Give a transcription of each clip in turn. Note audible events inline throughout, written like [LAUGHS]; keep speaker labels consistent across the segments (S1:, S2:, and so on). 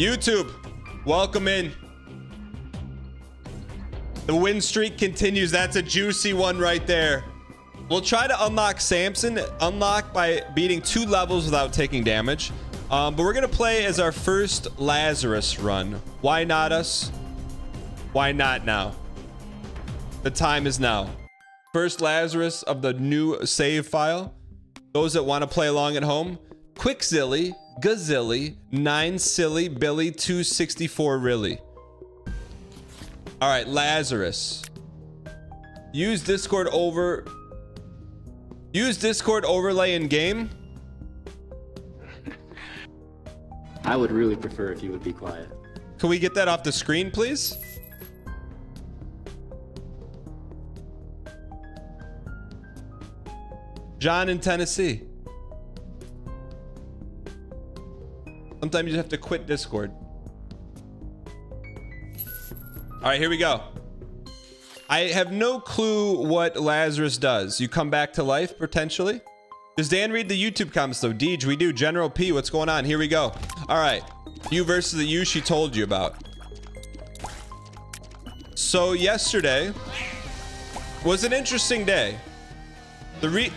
S1: YouTube, welcome in. The win streak continues. That's a juicy one right there. We'll try to unlock Samson. Unlock by beating two levels without taking damage. Um, but we're going to play as our first Lazarus run. Why not us? Why not now? The time is now. First Lazarus of the new save file. Those that want to play along at home. Quickzilly, Gazilly, 9 Silly, Billy, 264 Really. All right, Lazarus. Use Discord over... Use Discord overlay in game.
S2: I would really prefer if you would be quiet.
S1: Can we get that off the screen, please? John in Tennessee. Sometimes you just have to quit Discord. All right, here we go. I have no clue what Lazarus does. You come back to life, potentially? Does Dan read the YouTube comments, though? Deej, we do. General P, what's going on? Here we go. All right. You versus the you she told you about. So yesterday was an interesting day. The re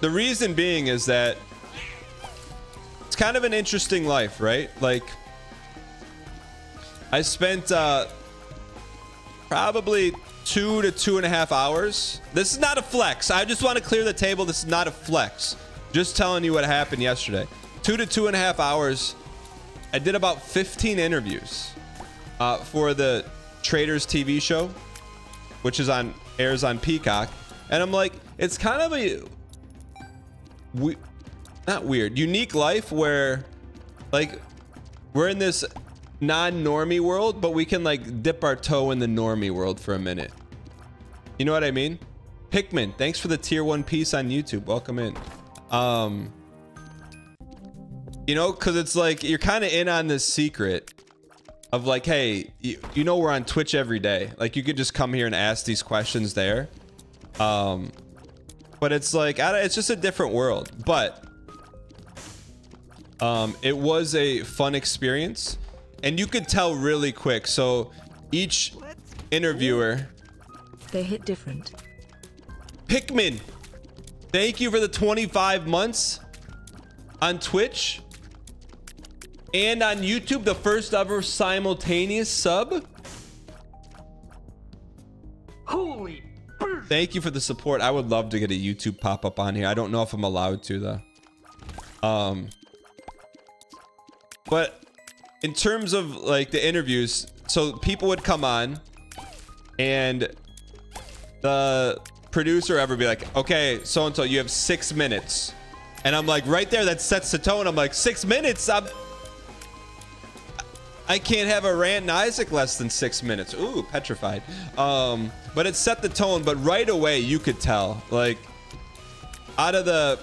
S1: the reason being is that kind of an interesting life, right? Like I spent uh probably two to two and a half hours. This is not a flex. I just want to clear the table. This is not a flex. Just telling you what happened yesterday. Two to two and a half hours. I did about 15 interviews uh, for the Traders TV show, which is on airs on Peacock. And I'm like, it's kind of a we not weird, unique life where like we're in this non-normie world, but we can like dip our toe in the normie world for a minute. You know what I mean? Pikmin, thanks for the tier one piece on YouTube. Welcome in. Um, you know, because it's like you're kind of in on this secret of like, hey, you, you know, we're on Twitch every day. Like, you could just come here and ask these questions there. Um, but it's like, it's just a different world. But um, it was a fun experience and you could tell really quick. So each interviewer,
S3: they hit different.
S1: Pikmin, thank you for the 25 months on Twitch and on YouTube, the first ever simultaneous sub.
S4: Holy
S1: Thank you for the support. I would love to get a YouTube pop up on here. I don't know if I'm allowed to though. Um, but in terms of like the interviews, so people would come on and the producer ever be like, okay, so and so, you have six minutes. And I'm like, right there, that sets the tone. I'm like, six minutes? I'm, I can't have a rant and Isaac less than six minutes. Ooh, petrified. Um, but it set the tone. But right away, you could tell, like, out of the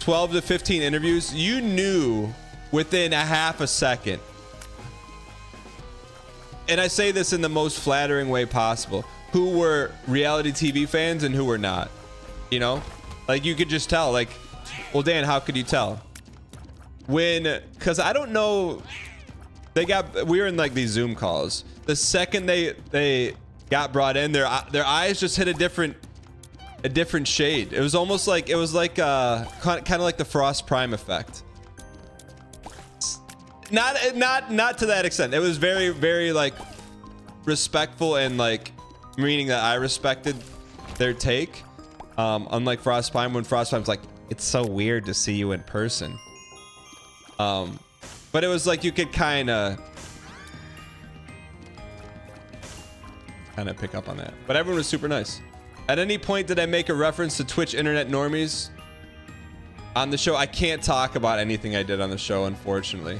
S1: 12 to 15 interviews, you knew within a half a second and I say this in the most flattering way possible, who were reality TV fans and who were not. You know? Like you could just tell, like, well, Dan, how could you tell? When, cause I don't know, they got, we were in like these Zoom calls. The second they, they got brought in, their, their eyes just hit a different, a different shade. It was almost like, it was like, uh, kind of like the Frost Prime effect not not not to that extent. It was very very like respectful and like meaning that I respected their take. Um, unlike Frostprime, when Frostprime's like, it's so weird to see you in person. Um, but it was like you could kind of kind of pick up on that. But everyone was super nice. At any point did I make a reference to Twitch internet normies on the show? I can't talk about anything I did on the show, unfortunately.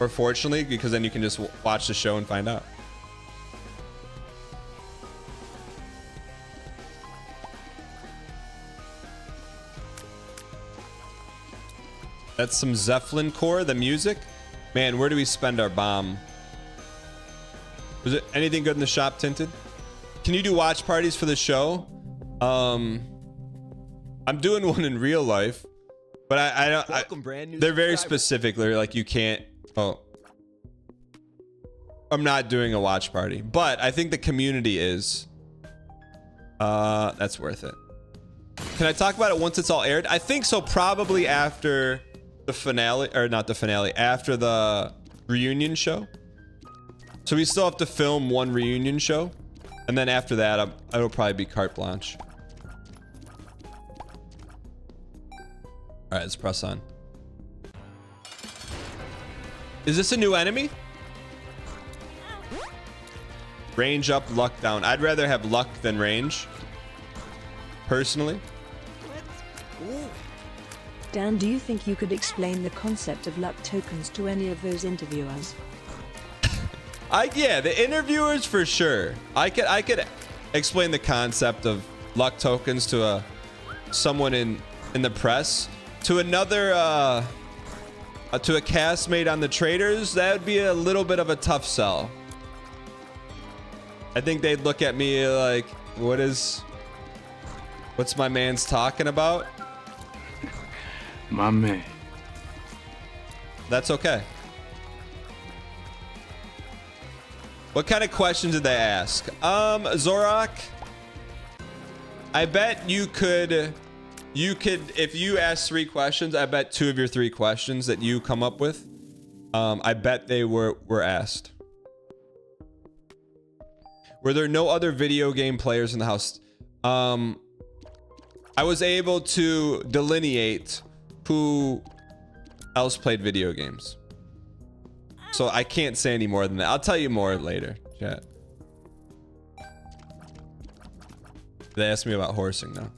S1: Or fortunately, because then you can just watch the show and find out. That's some Zeppelin core, the music. Man, where do we spend our bomb? Was it anything good in the shop, Tinted? Can you do watch parties for the show? Um, I'm doing [LAUGHS] one in real life. But I, I don't. I,
S4: Welcome, brand new.
S1: they're very specific. They're like you can't. Oh, I'm not doing a watch party, but I think the community is. Uh, that's worth it. Can I talk about it once it's all aired? I think so. Probably after the finale, or not the finale, after the reunion show. So we still have to film one reunion show, and then after that, um, it'll probably be carte blanche. All right, let's press on. Is this a new enemy? Range up, luck down. I'd rather have luck than range. Personally.
S3: Dan, do you think you could explain the concept of luck tokens to any of those interviewers?
S1: I yeah, the interviewers for sure. I could I could explain the concept of luck tokens to a someone in in the press. To another uh, uh to a castmate on the traders, that would be a little bit of a tough sell. I think they'd look at me like, what is what's my man's talking about?
S5: My man.
S1: That's okay. What kind of questions did they ask? Um, Zorak, I bet you could, you could, if you ask three questions, I bet two of your three questions that you come up with, um, I bet they were, were asked. Were there no other video game players in the house? Um, I was able to delineate who else played video games. So I can't say any more than that. I'll tell you more later, chat. They asked me about horsing now.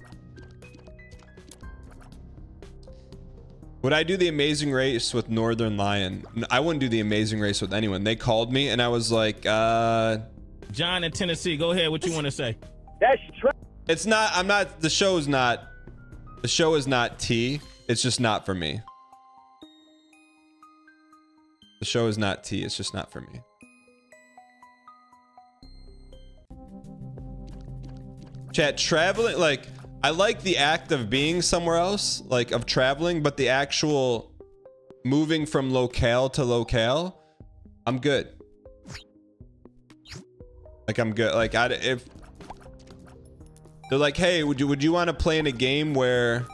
S1: Would I do the amazing race with Northernlion? I wouldn't do the amazing race with anyone. They called me and I was like, uh,
S6: John in Tennessee, go ahead. What you want to say?
S1: That's It's not, I'm not, the show is not, the show is not T. It's just not for me. The show is not T. It's just not for me. Chat, traveling, like, I like the act of being somewhere else, like of traveling, but the actual moving from locale to locale, I'm good. Like, I'm good. Like, I, if they're like, hey, would you, would you want to play in a game where,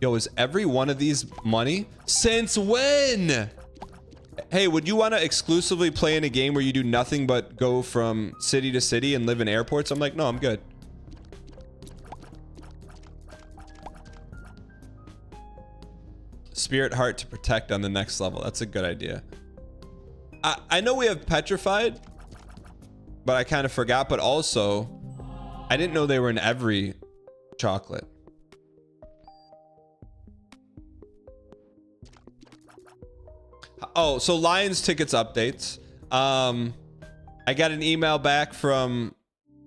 S1: yo, is every one of these money? Since when? Hey, would you want to exclusively play in a game where you do nothing but go from city to city and live in airports? I'm like, no, I'm good. Spirit Heart to protect on the next level. That's a good idea. I, I know we have Petrified, but I kind of forgot. But also, I didn't know they were in every chocolate. Oh, so Lions tickets updates. Um, I got an email back from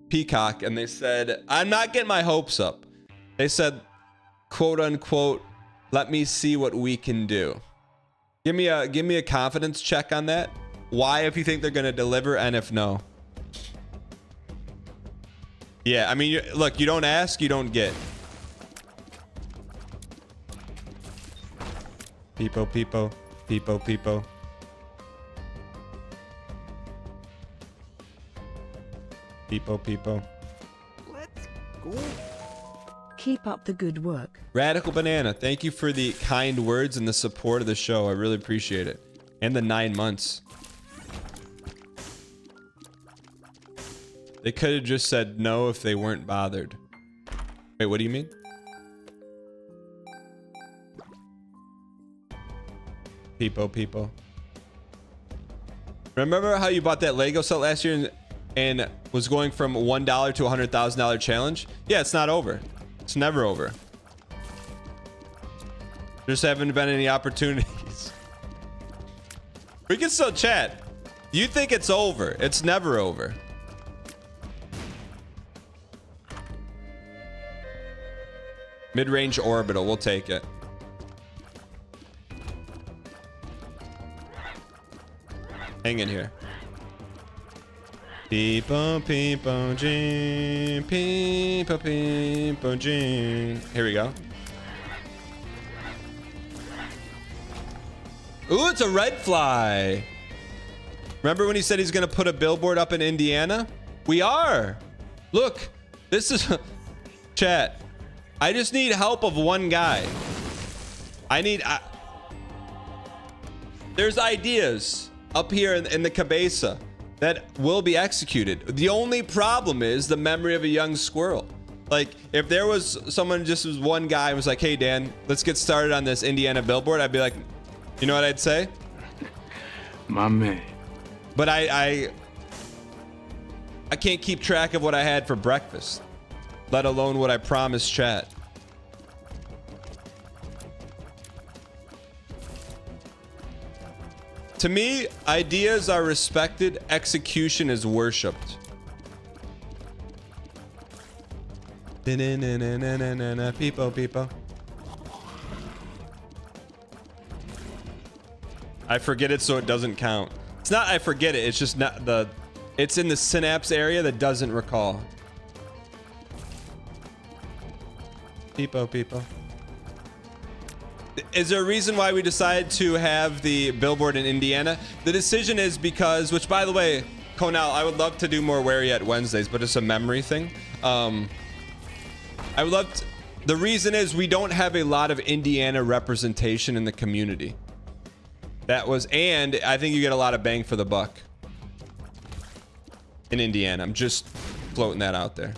S1: Peacock and they said, I'm not getting my hopes up. They said, quote unquote, let me see what we can do. Give me a give me a confidence check on that. Why if you think they're gonna deliver and if no. Yeah, I mean, look, you don't ask, you don't get. Peepo, peepo, peepo, peepo. Peepo, peepo.
S3: Keep up the good work.
S1: Radical Banana, thank you for the kind words and the support of the show. I really appreciate it. And the nine months. They could have just said no if they weren't bothered. Wait, what do you mean? Peepo, peepo. Remember how you bought that Lego set last year and, and was going from $1 to a $100,000 challenge? Yeah, it's not over. It's never over. Just haven't been any opportunities. We can still chat. You think it's over. It's never over. Mid-range orbital. We'll take it. Hang in here. Peepo, peepo, jing, peepo, peepo, jing. Here we go. Ooh, it's a red fly. Remember when he said he's going to put a billboard up in Indiana? We are. Look, this is [LAUGHS] chat. I just need help of one guy. I need. I, there's ideas up here in, in the cabeza that will be executed. The only problem is the memory of a young squirrel. Like, if there was someone just was one guy was like, "Hey Dan, let's get started on this Indiana billboard," I'd be like, you know what I'd say?
S4: My man.
S1: But I, I, I can't keep track of what I had for breakfast, let alone what I promised chat. To me, ideas are respected, execution is worshipped. People, people. I forget it so it doesn't count. It's not I forget it, it's just not the it's in the synapse area that doesn't recall. People, people. Is there a reason why we decided to have the billboard in Indiana? The decision is because, which by the way, Conal, I would love to do more Where Yet Wednesdays, but it's a memory thing. Um, I would love to, the reason is we don't have a lot of Indiana representation in the community. That was, and I think you get a lot of bang for the buck in Indiana. I'm just floating that out there.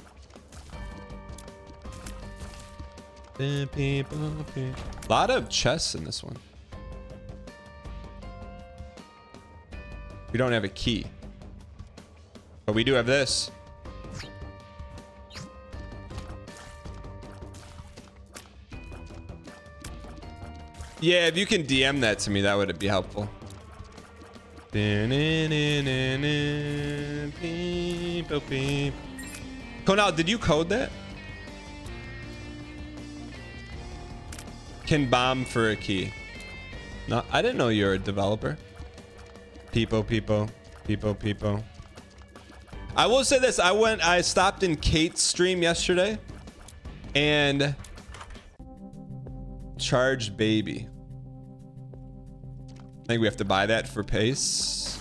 S1: A lot of chests in this one. We don't have a key. But we do have this. Yeah, if you can DM that to me, that would be helpful. Konal, did you code that? Can bomb for a key. No, I didn't know you're a developer. Peepo, peepo, peepo, peepo. I will say this. I went, I stopped in Kate's stream yesterday and charged baby. I think we have to buy that for pace.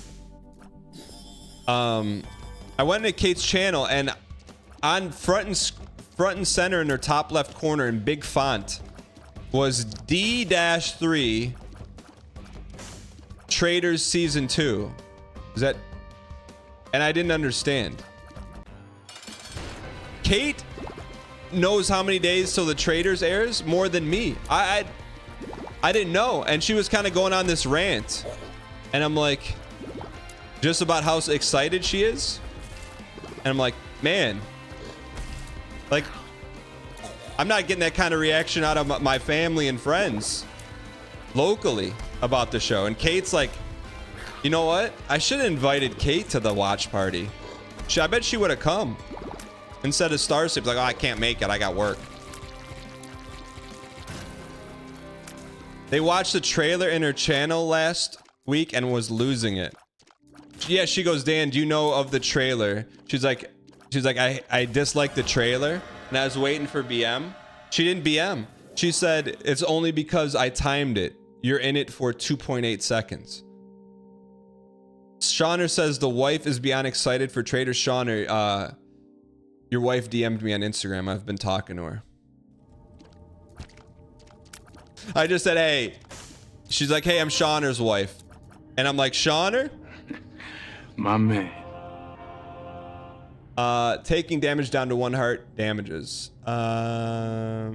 S1: Um, I went into Kate's channel and on front and front and center in her top left corner in big font was D-3 Traders Season 2. Is that... And I didn't understand. Kate knows how many days till the Traders airs more than me. I... I, I didn't know. And she was kind of going on this rant. And I'm like... Just about how excited she is. And I'm like, man. Like, I'm not getting that kind of reaction out of my family and friends locally about the show. And Kate's like, you know what? I should have invited Kate to the watch party. She, I bet she would have come. Instead of Starship, like, oh, I can't make it. I got work. They watched the trailer in her channel last week and was losing it. Yeah, she goes, Dan, do you know of the trailer? She's like, she's like, I, I dislike the trailer. And I was waiting for BM. She didn't BM. She said, it's only because I timed it. You're in it for 2.8 seconds. Shauner says the wife is beyond excited for Trader Shauner. Uh, your wife DM'd me on Instagram. I've been talking to her. I just said, hey. She's like, hey, I'm Shauner's wife. And I'm like, Shauner?
S4: My man.
S1: Uh, taking damage down to one heart damages. Uh,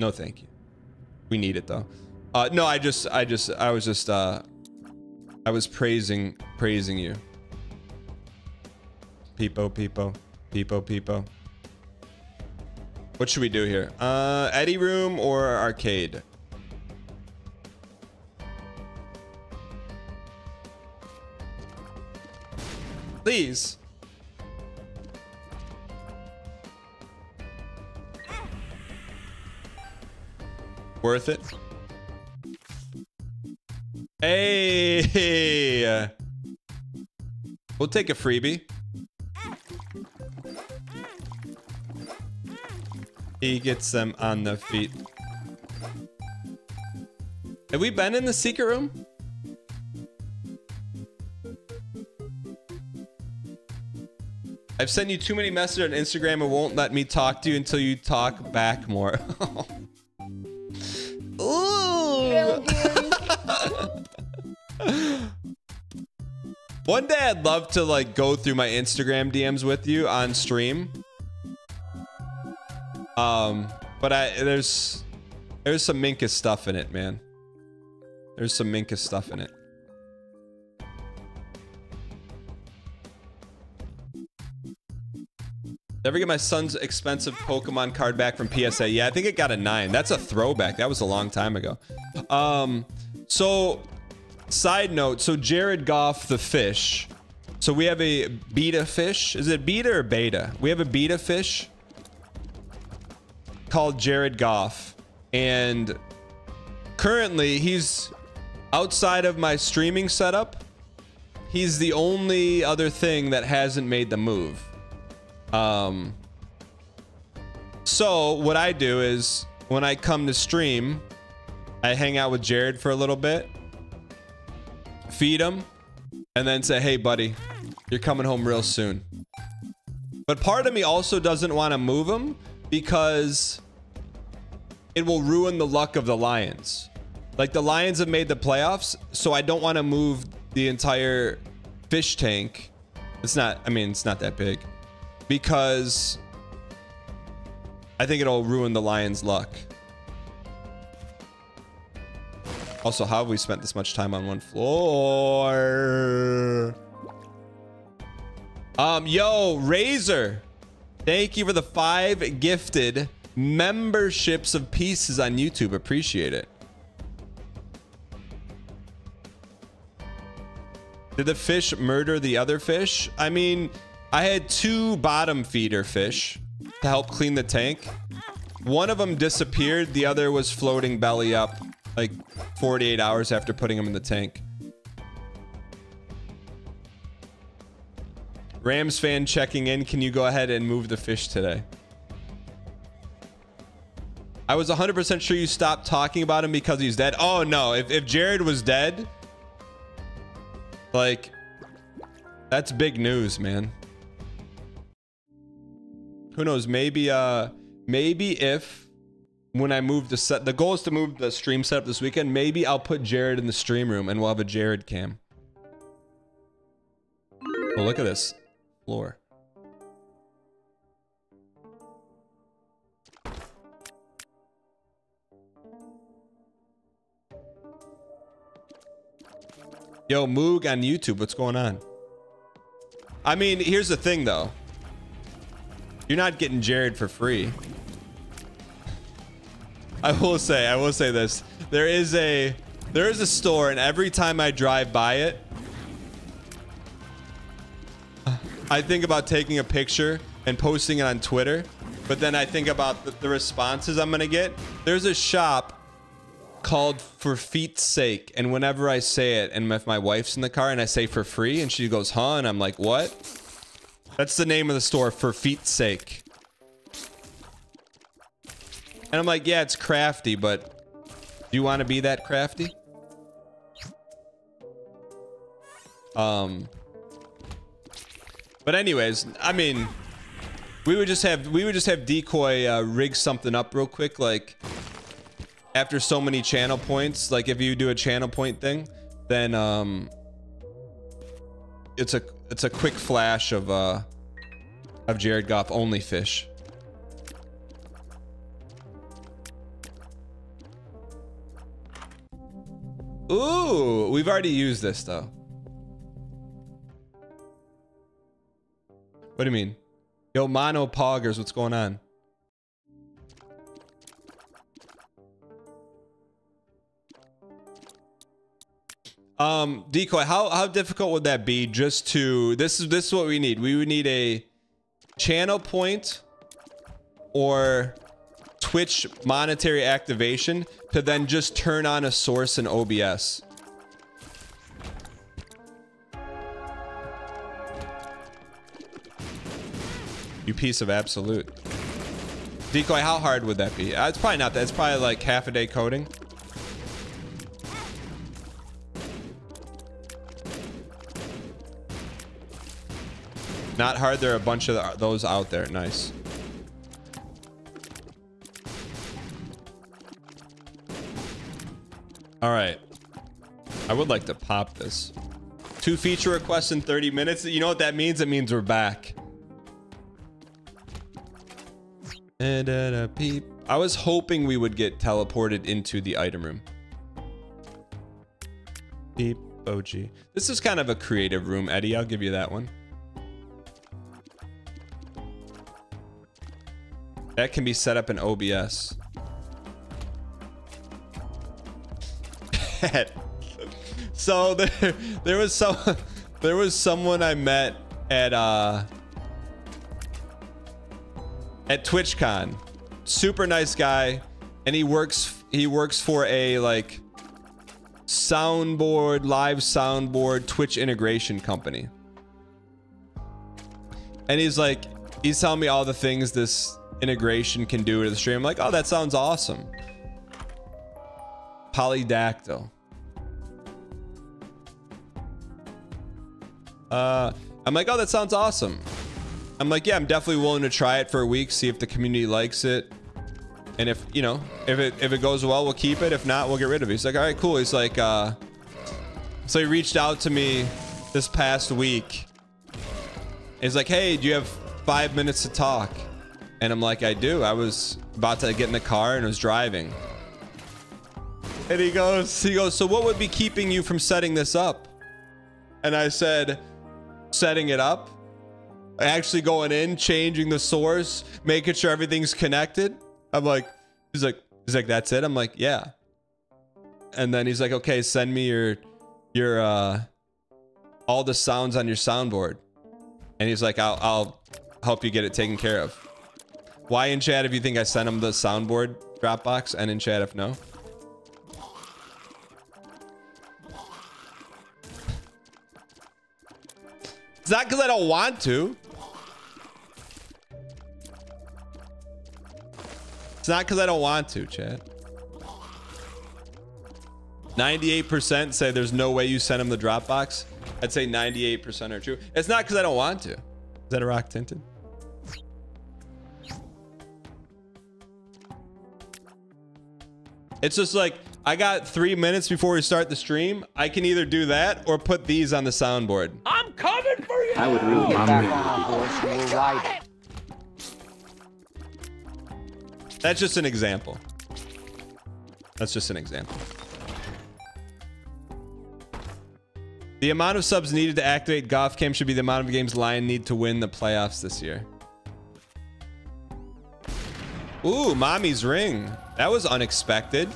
S1: no, thank you. We need it though. Uh, no, I just, I just, I was just, uh, I was praising, praising you. Peepo, peepo, peepo, peepo. What should we do here? Uh, Eddie room or arcade? Please. Worth it. Hey. We'll take a freebie. He gets them on the feet. Have we been in the secret room? I've sent you too many messages on Instagram and won't let me talk to you until you talk back more. [LAUGHS] Ooh. [LAUGHS] One day I'd love to like go through my Instagram DMs with you on stream. Um, but I there's there's some Minkus stuff in it, man. There's some Minkus stuff in it. Ever get my son's expensive Pokemon card back from PSA? Yeah, I think it got a nine. That's a throwback. That was a long time ago. Um, so side note, so Jared Goff the fish. So we have a beta fish. Is it beta or beta? We have a beta fish called Jared Goff. And currently he's outside of my streaming setup. He's the only other thing that hasn't made the move. Um, so what I do is when I come to stream, I hang out with Jared for a little bit, feed him, and then say, hey, buddy, you're coming home real soon. But part of me also doesn't want to move him because it will ruin the luck of the Lions. Like the Lions have made the playoffs, so I don't want to move the entire fish tank. It's not, I mean, it's not that big because I think it'll ruin the Lions' luck. Also, how have we spent this much time on one floor? Um, yo, Razor. Thank you for the five gifted memberships of pieces on YouTube. Appreciate it. Did the fish murder the other fish? I mean, I had two bottom feeder fish to help clean the tank. One of them disappeared. The other was floating belly up like 48 hours after putting them in the tank. Rams fan checking in. Can you go ahead and move the fish today? I was 100% sure you stopped talking about him because he's dead. Oh, no. If, if Jared was dead, like, that's big news, man. Who knows? Maybe, uh, maybe if when I move the set, the goal is to move the stream setup this weekend. Maybe I'll put Jared in the stream room and we'll have a Jared cam. Oh, look at this floor. Yo, Moog on YouTube, what's going on? I mean, here's the thing though. You're not getting Jared for free. I will say, I will say this. There is a there is a store and every time I drive by it, I think about taking a picture and posting it on Twitter, but then I think about the, the responses I'm going to get. There's a shop called For Feet's Sake, and whenever I say it, and if my wife's in the car and I say for free, and she goes, huh? And I'm like, what? That's the name of the store, For Feet's Sake. And I'm like, yeah, it's crafty, but do you want to be that crafty? Um, but anyways, I mean, we would just have we would just have decoy uh, rig something up real quick, like after so many channel points. Like if you do a channel point thing, then um, it's a it's a quick flash of uh of Jared Goff only fish. Ooh, we've already used this though. What do you mean? Yo, Mono Poggers, what's going on? Um, decoy, how how difficult would that be just to this is this is what we need. We would need a channel point or Twitch monetary activation to then just turn on a source in OBS. You piece of absolute. Decoy, how hard would that be? Uh, it's probably not that. It's probably like half a day coding. Not hard. There are a bunch of those out there. Nice. All right. I would like to pop this. Two feature requests in 30 minutes. You know what that means? It means we're back. And uh, peep. I was hoping we would get teleported into the item room. Beep. OG. This is kind of a creative room, Eddie. I'll give you that one. That can be set up in OBS. [LAUGHS] so there, there was some, there was someone I met at uh at TwitchCon. Super nice guy, and he works he works for a like soundboard, live soundboard, Twitch integration company. And he's like, he's telling me all the things this integration can do to the stream. I'm like, oh, that sounds awesome. Polydactyl. Uh, I'm like, oh, that sounds awesome. I'm like, yeah, I'm definitely willing to try it for a week, see if the community likes it. And if, you know, if it if it goes well, we'll keep it. If not, we'll get rid of it. He's like, all right, cool. He's like, uh, so he reached out to me this past week. He's like, hey, do you have five minutes to talk? And I'm like, I do. I was about to get in the car and was driving. And he goes, he goes, so what would be keeping you from setting this up? And I said, setting it up, actually going in, changing the source, making sure everything's connected. I'm like, he's like, he's like, that's it. I'm like, yeah. And then he's like, okay, send me your, your, uh, all the sounds on your soundboard. And he's like, I'll, I'll help you get it taken care of. Why in chat if you think I sent him the soundboard Dropbox and in chat if no? It's not because I don't want to. It's not because I don't want to, Chad. 98% say there's no way you sent him the Dropbox. I'd say 98% are true. It's not because I don't want to. Is that a rock tinted? It's just like, I got three minutes before we start the stream. I can either do that or put these on the soundboard.
S6: I'm coming for you.
S2: I would really
S4: My
S2: prefer
S4: man.
S2: if you would be
S1: That's just an example. That's just an example. The amount of subs needed to activate Goff Cam should be the amount of games Lion need to win the playoffs this year. Ooh, mommy's ring. That was unexpected.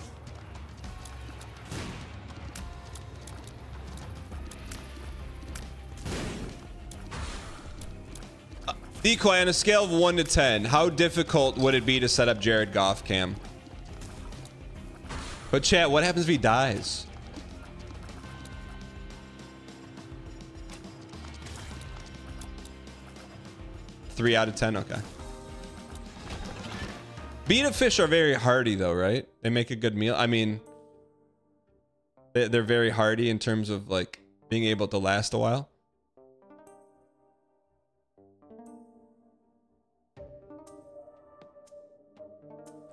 S1: Uh, Decoy, on a scale of 1 to 10, how difficult would it be to set up Jared Goff cam? But chat, what happens if he dies? Three out of 10, okay. Beta fish are very hardy though, right? They make a good meal. I mean, they- they're very hardy in terms of like being able to last a while.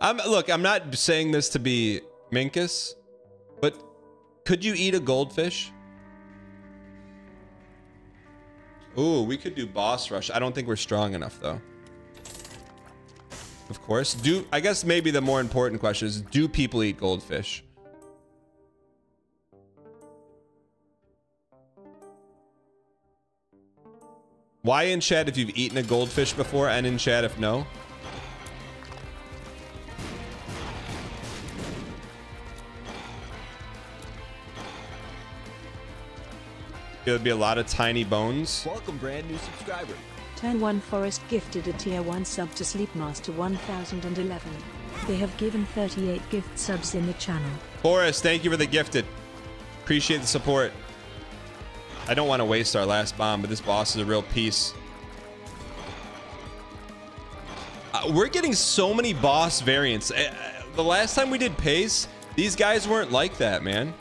S1: I'm look, I'm not saying this to be Minkus, but could you eat a goldfish? Ooh, we could do boss rush. I don't think we're strong enough though. Of course. Do I guess maybe the more important question is do people eat goldfish? Why in chat if you've eaten a goldfish before and in chat if no? It would be a lot of tiny bones.
S5: Welcome, brand new subscriber.
S3: Turn 1 Forest gifted a tier 1 sub to Sleepmaster 1011. They have given 38 gift subs in the channel.
S1: Forrest, thank you for the gifted. Appreciate the support. I don't want to waste our last bomb, but this boss is a real piece. Uh, we're getting so many boss variants. Uh, the last time we did pace, these guys weren't like that, man.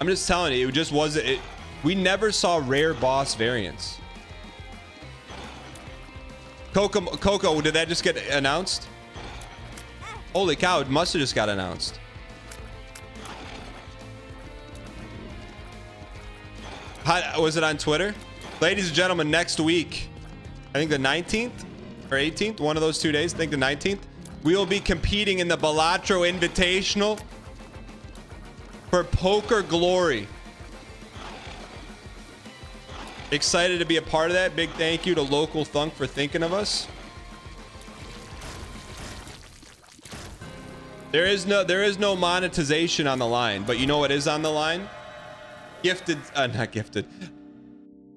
S1: I'm just telling you, it just wasn't. It, we never saw rare boss variants. Coco, Coco, did that just get announced? Holy cow, it must have just got announced. How, was it on Twitter? Ladies and gentlemen, next week, I think the 19th or 18th, one of those two days, I think the 19th, we will be competing in the Balatro Invitational for Poker Glory. Excited to be a part of that. Big thank you to LocalThunk for thinking of us. There is no there is no monetization on the line, but you know what is on the line? Gifted, uh, not gifted.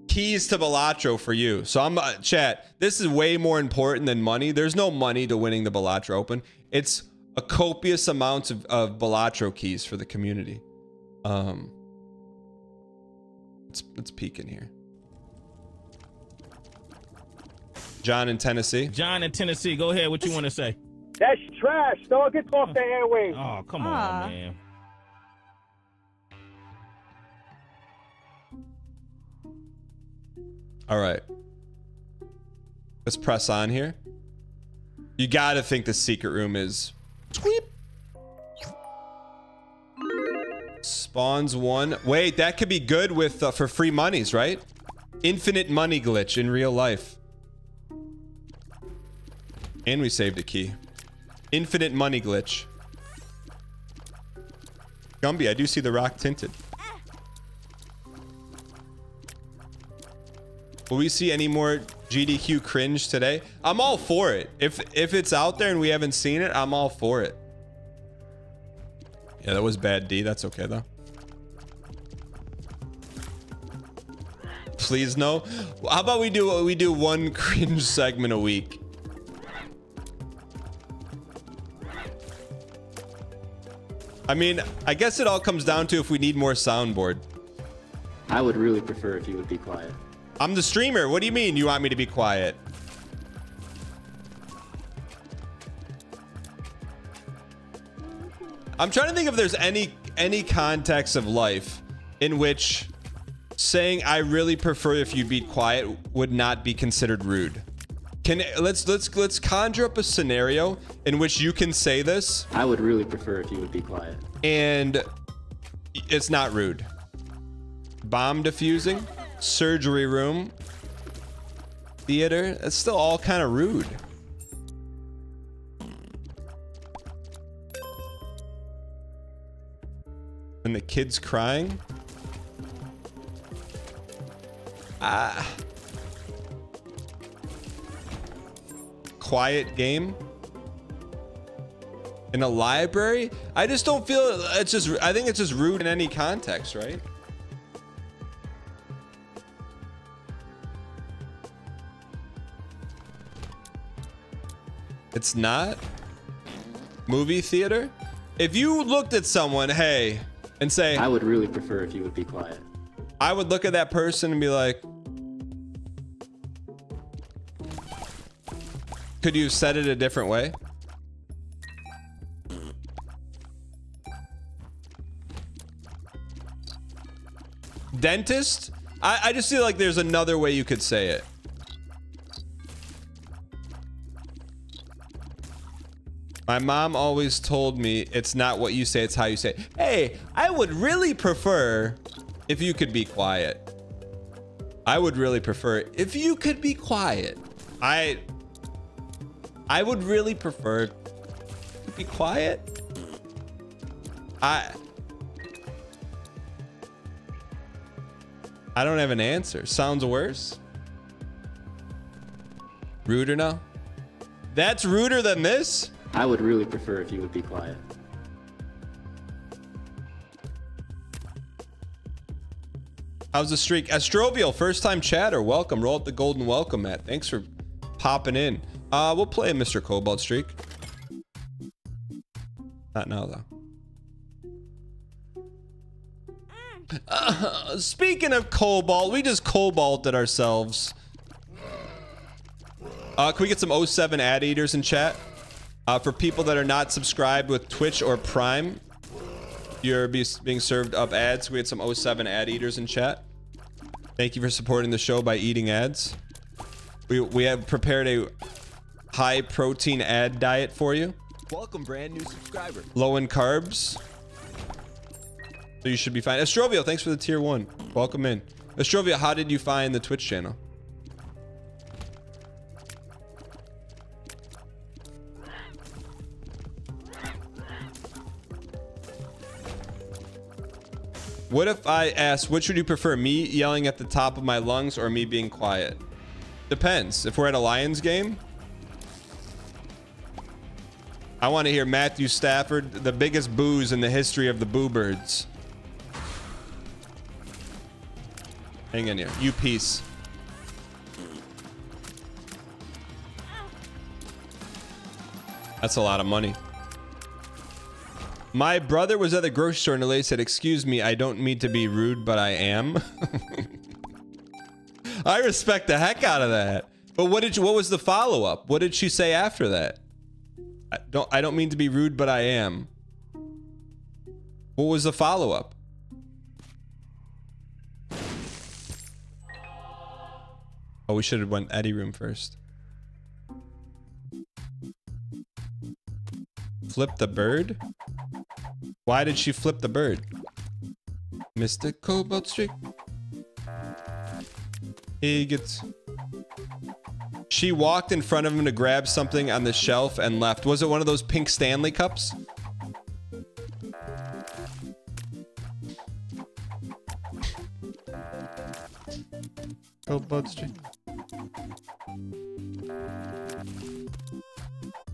S1: Keys to Balatro for you. So I'm uh, chat. This is way more important than money. There's no money to winning the Balatro Open. It's a copious amount of, of Balatro keys for the community. Um, let's let's peek in here. John in Tennessee.
S6: John in Tennessee, go ahead. What you want to say?
S5: That's trash, dog. Get off the airwaves.
S6: Oh, come
S7: Ah.
S6: on, man.
S1: All right. Let's press on here. You got to think the secret room is. Squeep. Spawns one. Wait, that could be good with uh, for free monies, right? Infinite money glitch in real life. And we saved a key. Infinite money glitch. Gumby, I do see the rock tinted. Will we see any more GDQ cringe today? I'm all for it. If if it's out there and we haven't seen it, I'm all for it. Yeah, that was bad D. That's okay though. Please no. How about we do we do one [LAUGHS] cringe segment a week? I mean, I guess it all comes down to if we need more soundboard.
S2: I would really prefer if you would be quiet.
S1: I'm the streamer. What do you mean you want me to be quiet? I'm trying to think if there's any any context of life in which saying I really prefer if you'd be quiet would not be considered rude. Can let's let's let's conjure up a scenario in which you can say this
S2: I would really prefer if you would be quiet.
S1: and it's not rude. Bomb defusing, surgery room, theater. it's still all kind of rude. And the kids crying. Ah. Quiet game? In a library? I just don't feel it's just i think it's just rude in any context right? It's not? Movie theater? If you looked at someone hey and say
S2: I would really prefer if you would be quiet.
S1: I would look at that person and be like, could you have said it a different way? Dentist? I, I just feel like there's another way you could say it. My mom always told me it's not what you say, it's how you say it. Hey, I would really prefer if you could be quiet. I would really prefer if you could be quiet. I I would really prefer to be quiet. I I don't have an answer. Sounds worse. Ruder now? That's ruder than this?
S2: I would really prefer if you would be quiet.
S1: How's the streak? Astrovial, first time chatter. Welcome. Roll up the golden welcome, Matt. Thanks for popping in. Uh, we'll play Mr. Cobalt streak. Not now, though. Uh, speaking of Cobalt, we just Cobalted ourselves. Uh, can we get some 07 ad eaters in chat? Uh, for people that are not subscribed with Twitch or Prime, you're be, being served up ads. We had some 07 ad eaters in chat. Thank you for supporting the show by eating ads. We we have prepared a high protein ad diet for you.
S7: Welcome, brand new subscriber.
S1: Low in carbs. So you should be fine. Astrovio, thanks for the tier one. Welcome in. Astrovio, how did you find the Twitch channel? What if I asked, which would you prefer, me yelling at the top of my lungs or me being quiet? Depends. If we're at a Lions game, I want to hear Matthew Stafford, the biggest booze in the history of the Boo Birds. Hang in here. You piece. That's a lot of money. My brother was at the grocery store and the lady said, Excuse me, I don't mean to be rude, but I am. [LAUGHS] I respect the heck out of that. But what did you, what was the follow up? What did she say after that? I don't I don't mean to be rude, but I am. What was the follow up? Oh, we should have went Eddie room first. Flip the bird? Why did she flip the bird? Mr. Cobalt Streak. He gets. She walked in front of him to grab something on the shelf and left. Was it one of those pink Stanley cups? Cobalt Streak.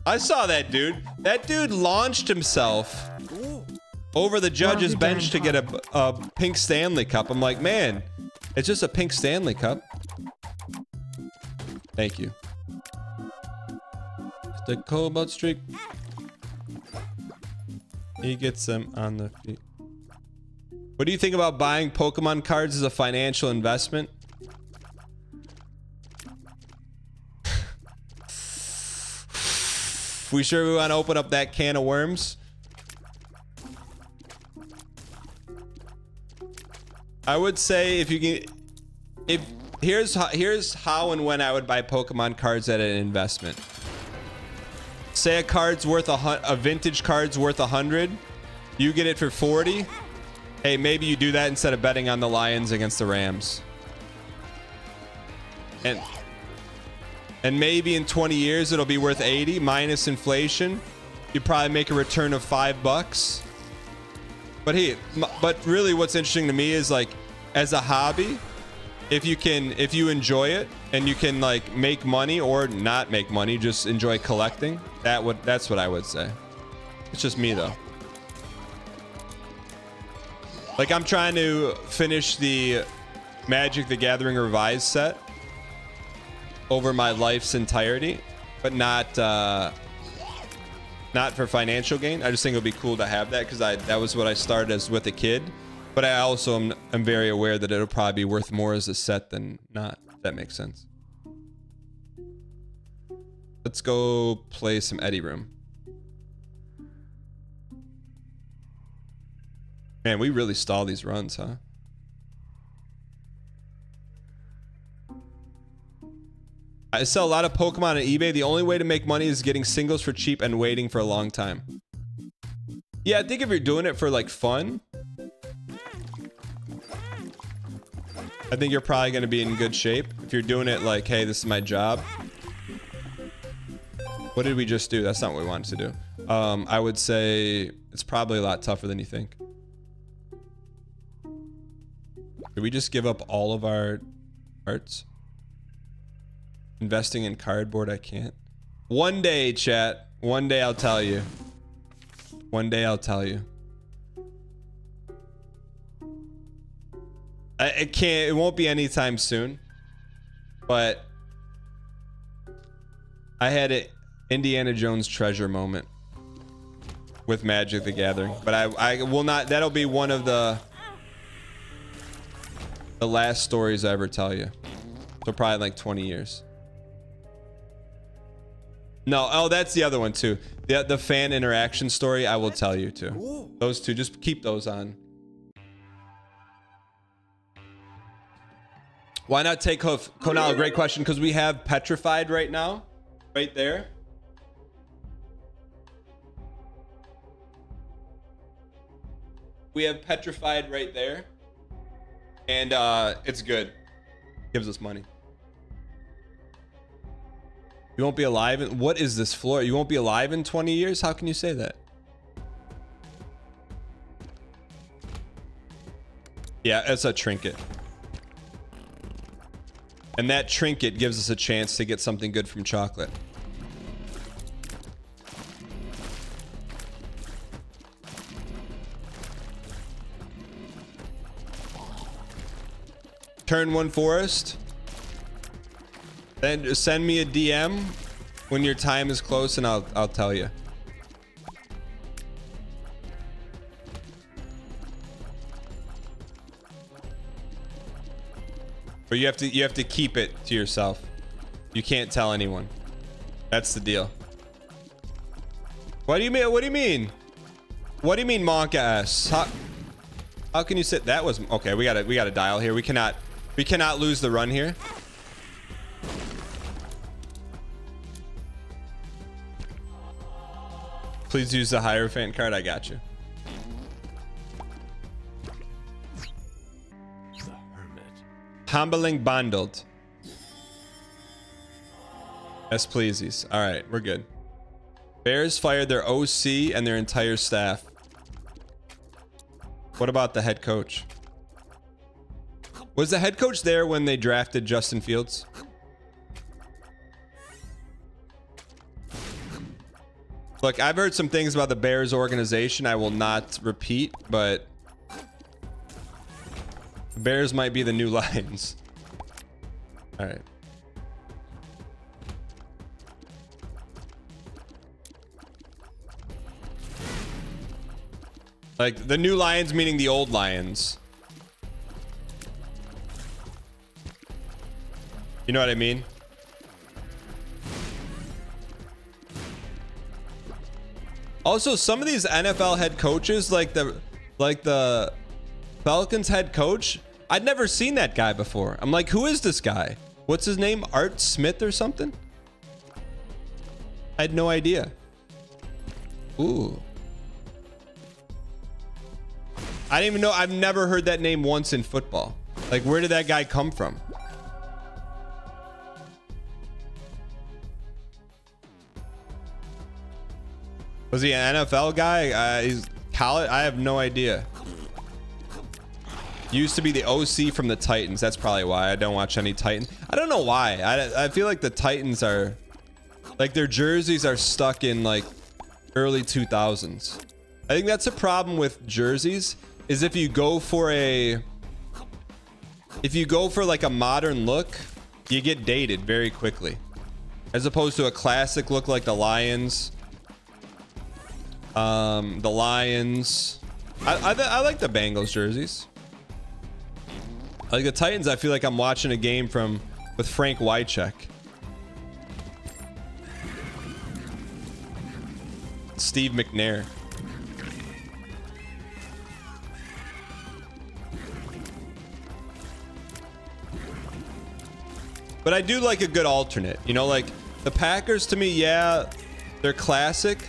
S1: I saw that dude. That dude launched himself over the judge's bench to get a, a pink Stanley cup. I'm like, man, it's just a pink Stanley cup. Thank you. The Cobalt Streak. He gets them on the feet. What do you think about buying Pokemon cards as a financial investment? [LAUGHS] we sure we want to open up that can of worms? I would say if you can, if here's how, here's how and when I would buy Pokemon cards at an investment. Say a card's worth a a vintage card's worth a hundred, you get it for forty. Hey, maybe you do that instead of betting on the Lions against the Rams. And and maybe in 20 years it'll be worth 80 minus inflation. You probably make a return of five bucks. But hey, but really, what's interesting to me is like, as a hobby, if you can, if you enjoy it and you can like make money or not make money, just enjoy collecting. That would that's what I would say. It's just me though. Like I'm trying to finish the Magic the Gathering revised set over my life's entirety, but not uh, not for financial gain. I just think it would be cool to have that because I that was what I started as with a kid. But I also am, am very aware that it'll probably be worth more as a set than not. If that makes sense. Let's go play some Eddie Room. Man, we really stall these runs, huh? I sell a lot of Pokemon on eBay. The only way to make money is getting singles for cheap and waiting for a long time. Yeah, I think if you're doing it for like fun, I think you're probably going to be in good shape. If you're doing it like, hey, this is my job. What did we just do? That's not what we wanted to do. Um, I would say it's probably a lot tougher than you think. Did we just give up all of our arts? Investing in cardboard, I can't. One day, chat. One day I'll tell you. One day I'll tell you. I, it can't. It won't be anytime soon. But I had an Indiana Jones treasure moment with Magic: The Gathering. But I, I will not. That'll be one of the the last stories I ever tell you. So probably like 20 years. No, oh, that's the other one too. The the fan interaction story. I will tell you too. Those two, just keep those on. Why not take hoof? Konal, great question. Because we have petrified right now, right there. We have petrified right there, and uh, it's good. Gives us money. You won't be alive in what is this floor? You won't be alive in 20 years? How can you say that? Yeah, it's a trinket. And that trinket gives us a chance to get something good from chocolate. Turn one forest. Then send me a DM when your time is close and I'll I'll tell you. But you have to you have to keep it to yourself. You can't tell anyone. That's the deal. What do you mean? What do you mean? What do you mean, Monka S? How, how can you sit? That was okay. We gotta we gotta dial here. We cannot we cannot lose the run here. Please use the Hierophant card. I got you. Humbling bundled. Yes, pleasies. All right, we're good. Bears fired their OC and their entire staff. What about the head coach? Was the head coach there when they drafted Justin Fields? Look, I've heard some things about the Bears organization I will not repeat, but Bears might be the new [LAUGHS] Lions. All right. Like the new Lions meaning the old Lions. You know what I mean? Also, some of these NFL head coaches, like the like the Falcons head coach, I'd never seen that guy before. I'm like, who is this guy? What's his name? Art Smith or something? I had no idea. Ooh. I didn't even know. I've never heard that name once in football. Like, where did that guy come from? Was he an NFL guy? Uh, he's college. I have no idea. Used to be the OC from the Titans. That's probably why I don't watch any Titans. I don't know why. I, I feel like the Titans are like their jerseys are stuck in like early 2000s. I think that's a problem with jerseys is if you go for a if you go for like a modern look, you get dated very quickly. As opposed to a classic look like the Lions. Um, the Lions. I, I, I like the Bengals jerseys. Like the Titans, I feel like I'm watching a game from with Frank Wycheck. Steve McNair. But I do like a good alternate. You know, like the Packers to me, yeah, they're classic,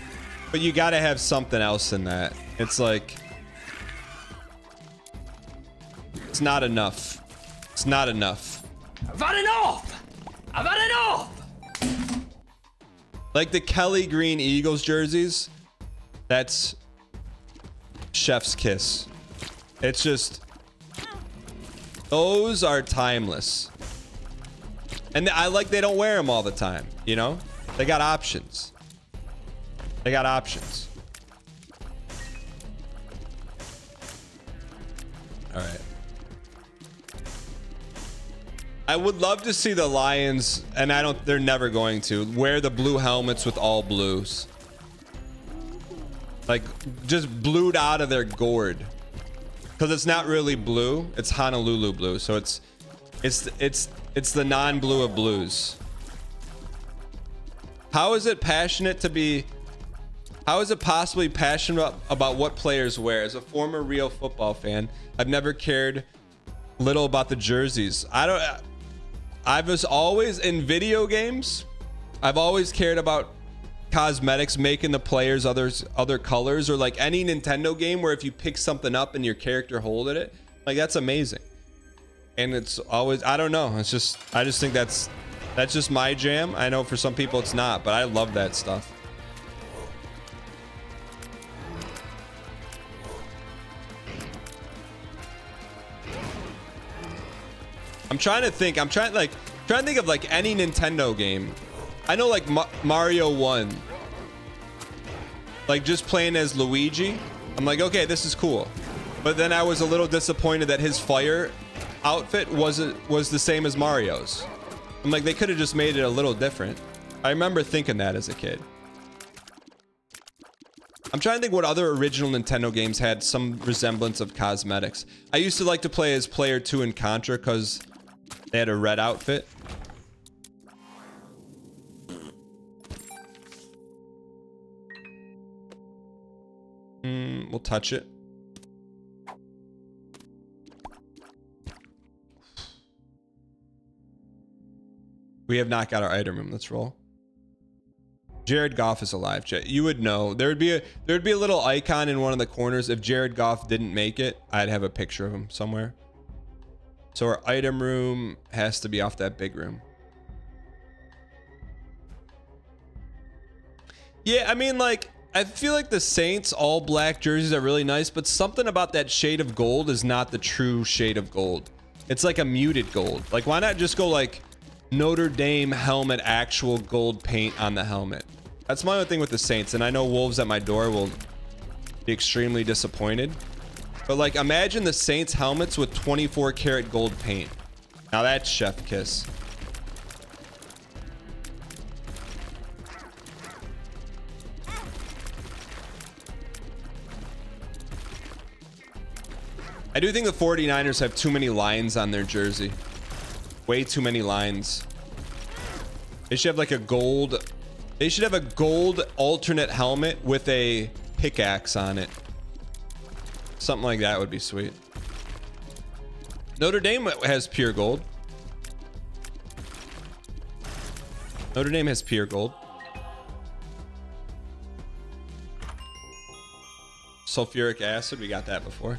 S1: but you got to have something else in that. It's like it's not enough. It's not enough.
S8: I've had enough! I've had enough!
S1: Like the Kelly Green Eagles jerseys, that's chef's kiss. It's just those are timeless. And I like they don't wear them all the time, you know? They got options. They got options. All right. I would love to see the Lions, and I don't, they're never going to, wear the blue helmets with all blues. Like, just blued out of their gourd. Because it's not really blue, it's Honolulu blue. So it's, it's, it's, it's the non-blue of blues. How is it passionate to be? How is it possibly passionate about, what players wear? As a former real football fan, I've never cared little about the jerseys. I don't. I was always in video games. I've always cared about cosmetics, making the players others other colors, or like any Nintendo game where if you pick something up and your character holded it, like that's amazing. And it's always I don't know. It's just I just think that's that's just my jam. I know for some people it's not, but I love that stuff. I'm trying to think. I'm trying like trying to think of like any Nintendo game. I know like Ma Mario 1. Like just playing as Luigi. I'm like, okay, this is cool. But then I was a little disappointed that his fire outfit wasn't was the same as Mario's. I'm like, they could have just made it a little different. I remember thinking that as a kid. I'm trying to think what other original Nintendo games had some resemblance of cosmetics. I used to like to play as player 2 in Contra because they had a red outfit. Mm, we'll touch it. We have not got our item room. Let's roll. Jared Goff is alive. You would know. There would be a there would be a little icon in one of the corners. If Jared Goff didn't make it, I'd have a picture of him somewhere. So our item room has to be off that big room. Yeah, I mean, like, I feel like the Saints all black jerseys are really nice, but something about that shade of gold is not the true shade of gold. It's like a muted gold. Like, why not just go like Notre Dame helmet, actual gold paint on the helmet? That's my only thing with the Saints, and I know Wolves at my door will be extremely disappointed. But like, imagine the Saints helmets with 24 karat gold paint. Now that's chef kiss. I do think the 49ers have too many lines on their jersey. Way too many lines. They should have like a gold... They should have a gold alternate helmet with a pickaxe on it. Something like that would be sweet. Notre Dame has pure gold. Notre Dame has pure gold. Sulfuric acid, we got that before.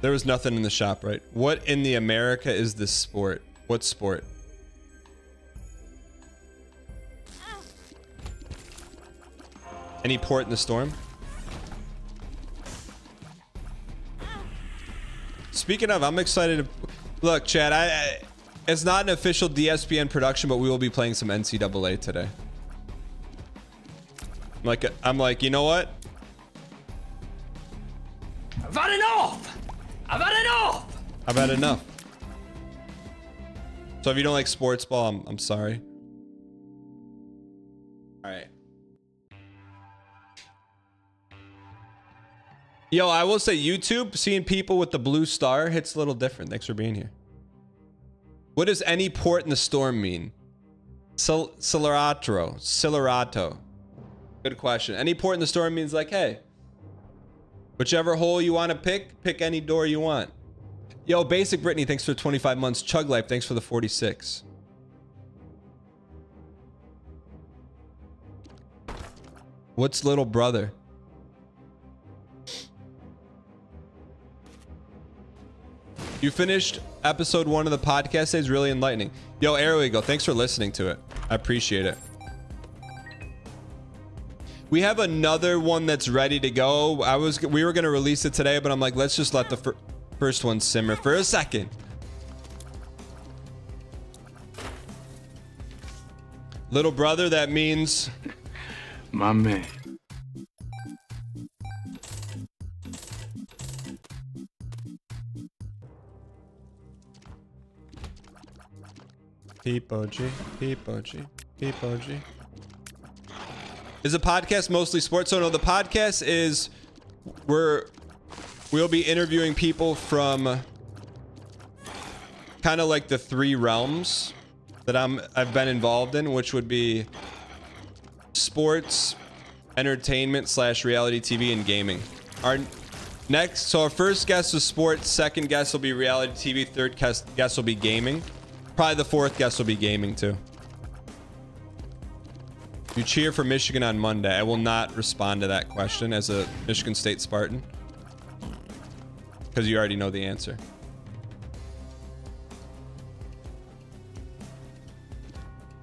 S1: There was nothing in the shop, right? What in the America is this sport? What sport? Any port in the storm? Speaking of, I'm excited to look, Chad. I, I it's not an official DSPN production, but we will be playing some NCAA today. I'm like, I'm like, you know what?
S8: I've had enough! I've had enough!
S1: I've had enough. So if you don't like sports ball, I'm, I'm sorry. Yo, I will say YouTube, seeing people with the blue star hits a little different. Thanks for being here. What does any port in the storm mean? Sil Silaratro. Silarato. Good question. Any port in the storm means like, hey, whichever hole you want to pick, pick any door you want. Yo, Basic Brittany, thanks for 25 months. Chug Life, thanks for the 46. What's little brother? You finished episode one of the podcast. It's really enlightening. Yo, Arrow Eagle, thanks for listening to it. I appreciate it. We have another one that's ready to go. I was we were gonna release it today, but I'm like, let's just let the fir first one simmer for a second. Little brother, that means
S4: My man.
S1: G, Peepo G. Is the podcast mostly sports? So no, the podcast is we're we'll be interviewing people from kind of like the three realms. that I'm I've been involved in, which would be sports, entertainment slash reality TV and gaming. Our next, so our first guest is sports, second guest will be reality TV, third guest guest will be gaming. Probably the fourth guest will be gaming too. You cheer for Michigan on Monday. I will not respond to that question as a Michigan State Spartan. Because you already know the answer.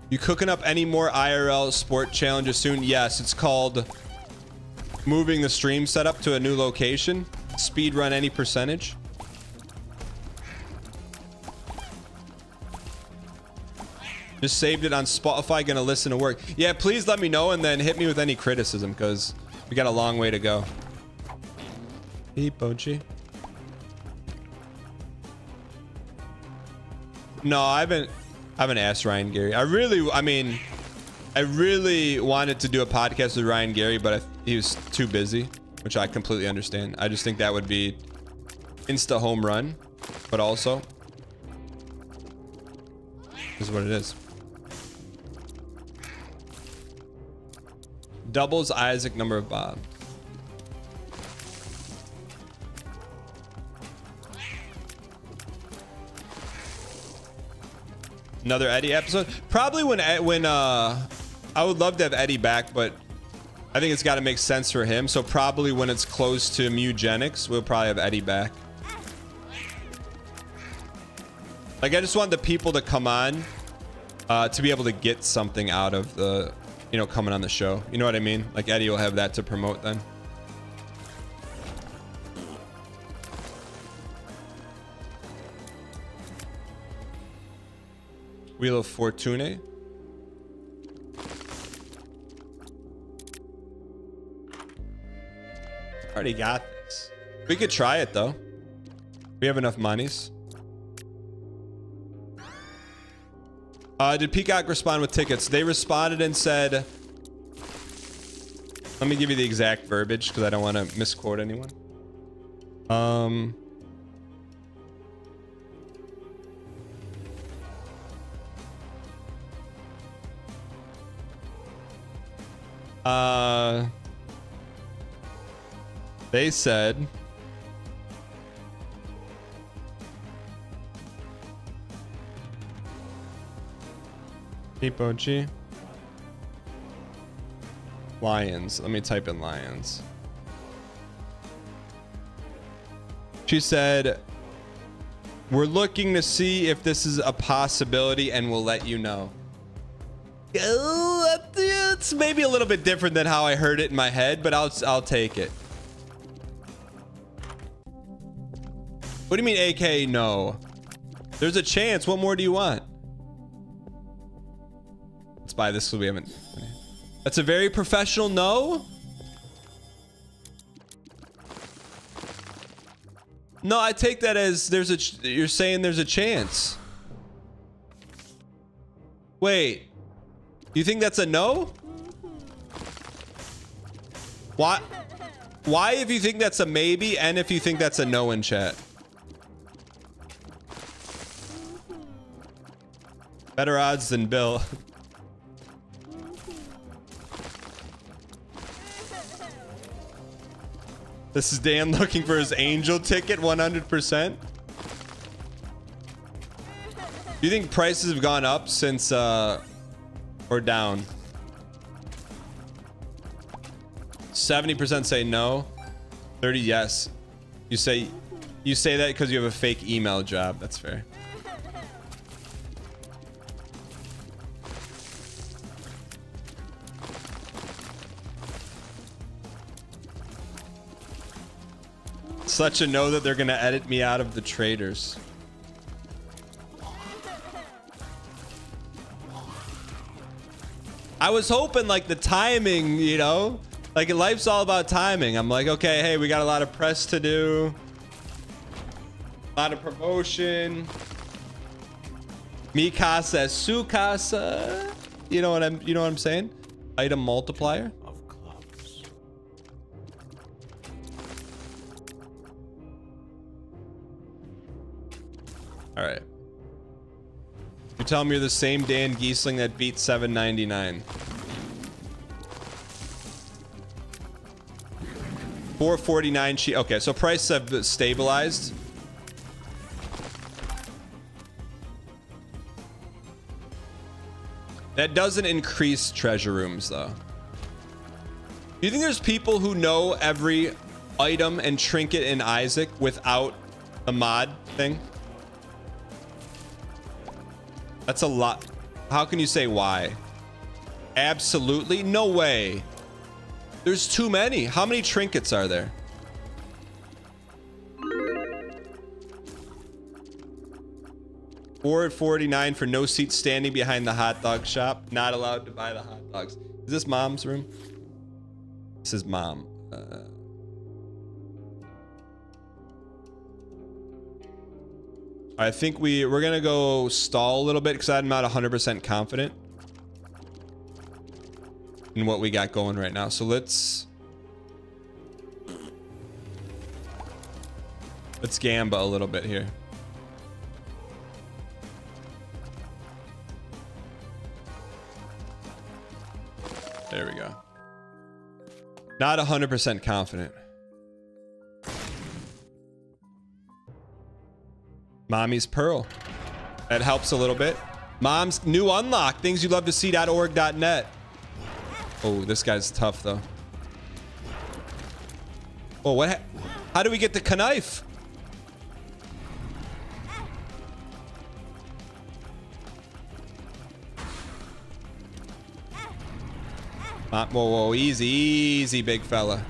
S1: You cooking up any more IRL sport challenges soon? Yes, it's called moving the stream setup to a new location. Speed run any percentage. Just saved it on Spotify. Gonna listen to work. Yeah, please let me know and then hit me with any criticism because we got a long way to go. Hey, Pochi. No, I haven't. I haven't asked Ryan Gary. I really, I mean, I really wanted to do a podcast with Ryan Gary, but I, he was too busy, which I completely understand. I just think that would be insta home run, but also this is what it is. Doubles Isaac number of Bob. Another Eddie episode. Probably when when uh, I would love to have Eddie back, but I think it's got to make sense for him. So probably when it's close to Mugenics, we'll probably have Eddie back. Like I just want the people to come on uh, to be able to get something out of the, you know, coming on the show. You know what I mean? Like Eddie will have that to promote then. Wheel of Fortune. Already got this. We could try it though. We have enough monies. Uh, did Peacock respond with tickets? They responded and said, let me give you the exact verbiage because I don't want to misquote anyone. Um, Uh, they said Ipochi. Lions. Let me type in lions. She said, We're looking to see if this is a possibility and we'll let you know. Oh, it's maybe a little bit different than how I heard it in my head, but I'll I'll take it. What do you mean, AK? No. There's a chance. What more do you want? This so we haven't. That's a very professional no. No, I take that as there's a. You're saying there's a chance. Wait. You think that's a no? Why? Why if you think that's a maybe and if you think that's a no in chat? Better odds than Bill. [LAUGHS] This is Dan looking for his angel ticket 100%. Do you think prices have gone up since uh or down? 70% say no. 30 yes. You say you say that because you have a fake email job. That's fair. Such a no that they're gonna edit me out of the traders. I was hoping like the timing, you know, like life's all about timing. I'm like, okay, hey, we got a lot of press to do, a lot of promotion. Mi casa, su casa. You know what I'm, you know what I'm saying? Item multiplier. All right. You're tell me you're the same Dan Gheesling that beat 799. 449 she okay, so prices have stabilized. That doesn't increase treasure rooms though. Do you think there's people who know every item and trinket in Isaac without the mod thing? That's a lot. How can you say why? Absolutely. No way. There's too many. How many trinkets are there? Four at 49 for no seats standing behind the hot dog shop. Not allowed to buy the hot dogs. Is this mom's room? This is mom. Uh, I think we we're gonna go stall a little bit because I'm not 100% confident in what we got going right now. So let's let's gamba a little bit here. There we go. Not 100% confident. Mommy's Pearl. That helps a little bit. Mom's new unlock. Things you love to see.org.net. Oh, this guy's tough though. Oh, what? How do we get the knife? Uh, whoa, whoa, easy, easy, big fella.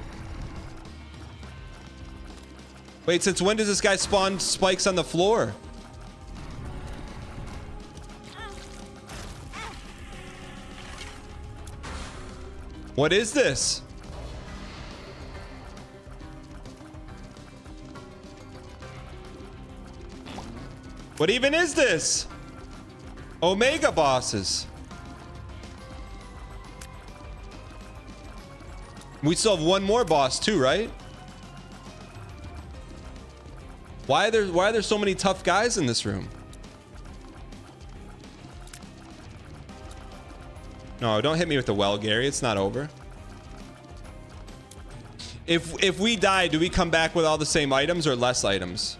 S1: Wait, since when does this guy spawn spikes on the floor? What is this? What even is this? Omega bosses. We still have one more boss too, right? Why are there why are there so many tough guys in this room? No, don't hit me with the well, Gary. It's not over. If if we die, do we come back with all the same items or less items?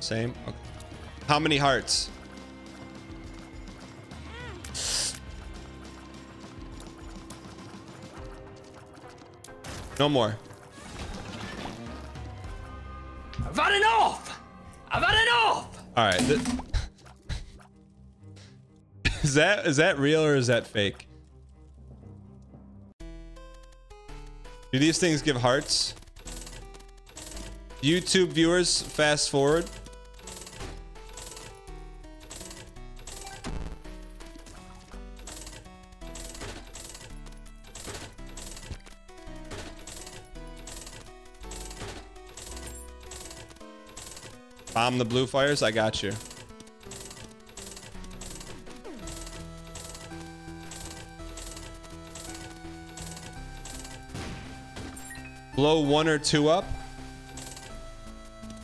S1: Same. Okay. How many hearts? No more.
S8: I've had enough! I've had enough!
S1: All right. [LAUGHS] is that is that real or is that fake? Do these things give hearts? YouTube viewers, fast forward. Bomb the blue fires. I got you. Blow one or two up.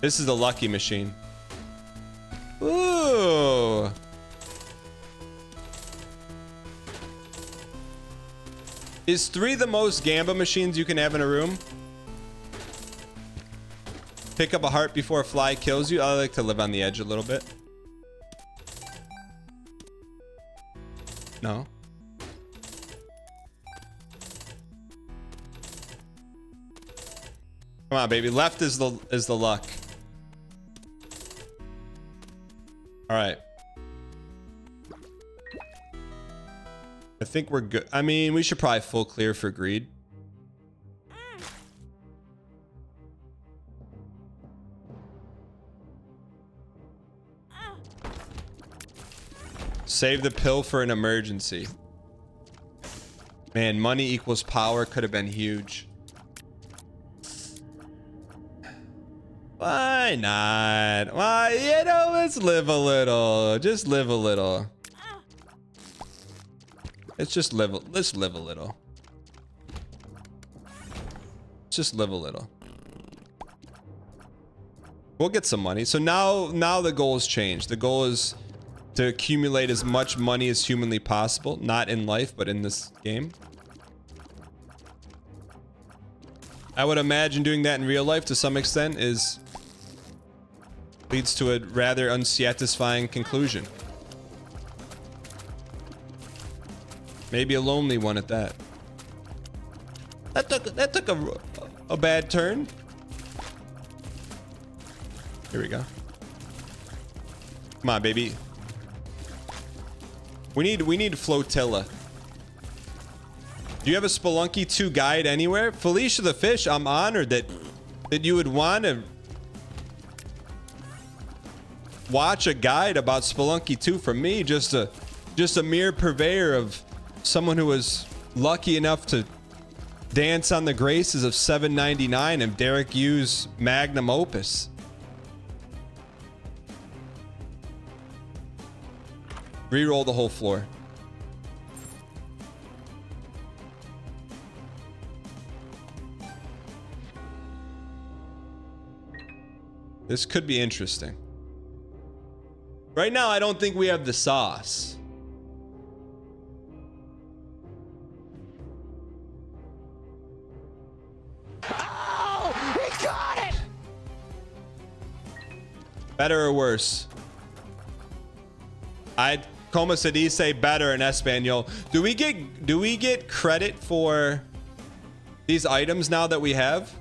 S1: This is the lucky machine. Ooh. Is three the most Gamba machines you can have in a room? Pick up a heart before a fly kills you. I like to live on the edge a little bit. No. Come on, baby. Left is the is the luck. All right. I think we're good. I mean, we should probably full clear for greed. Save the pill for an emergency. Man, money equals power could have been huge. Why not? Why, you know, let's live a little. Just live a little. Let's just live. Let's live a little. Let's just live a little. We'll get some money. So now, now the goal has changed. The goal is to accumulate as much money as humanly possible. Not in life, but in this game. I would imagine doing that in real life to some extent is leads to a rather unsatisfying conclusion. Maybe a lonely one at that. That took that took a, a bad turn. Here we go. Come on, baby. We need we need flotilla. Do you have a Spelunky 2 guide anywhere? Felicia the Fish, I'm honored that that you would want to watch a guide about Spelunky 2 from me. Just a just a mere purveyor of someone who was lucky enough to dance on the graces of 799 and Derek Yu's magnum opus. Reroll the whole floor. This could be interesting. Right now, I don't think we have the sauce.
S8: Oh, he got it!
S1: Better or worse? I como se dice better in Espanol. Do we get do we get credit for these items now that we have?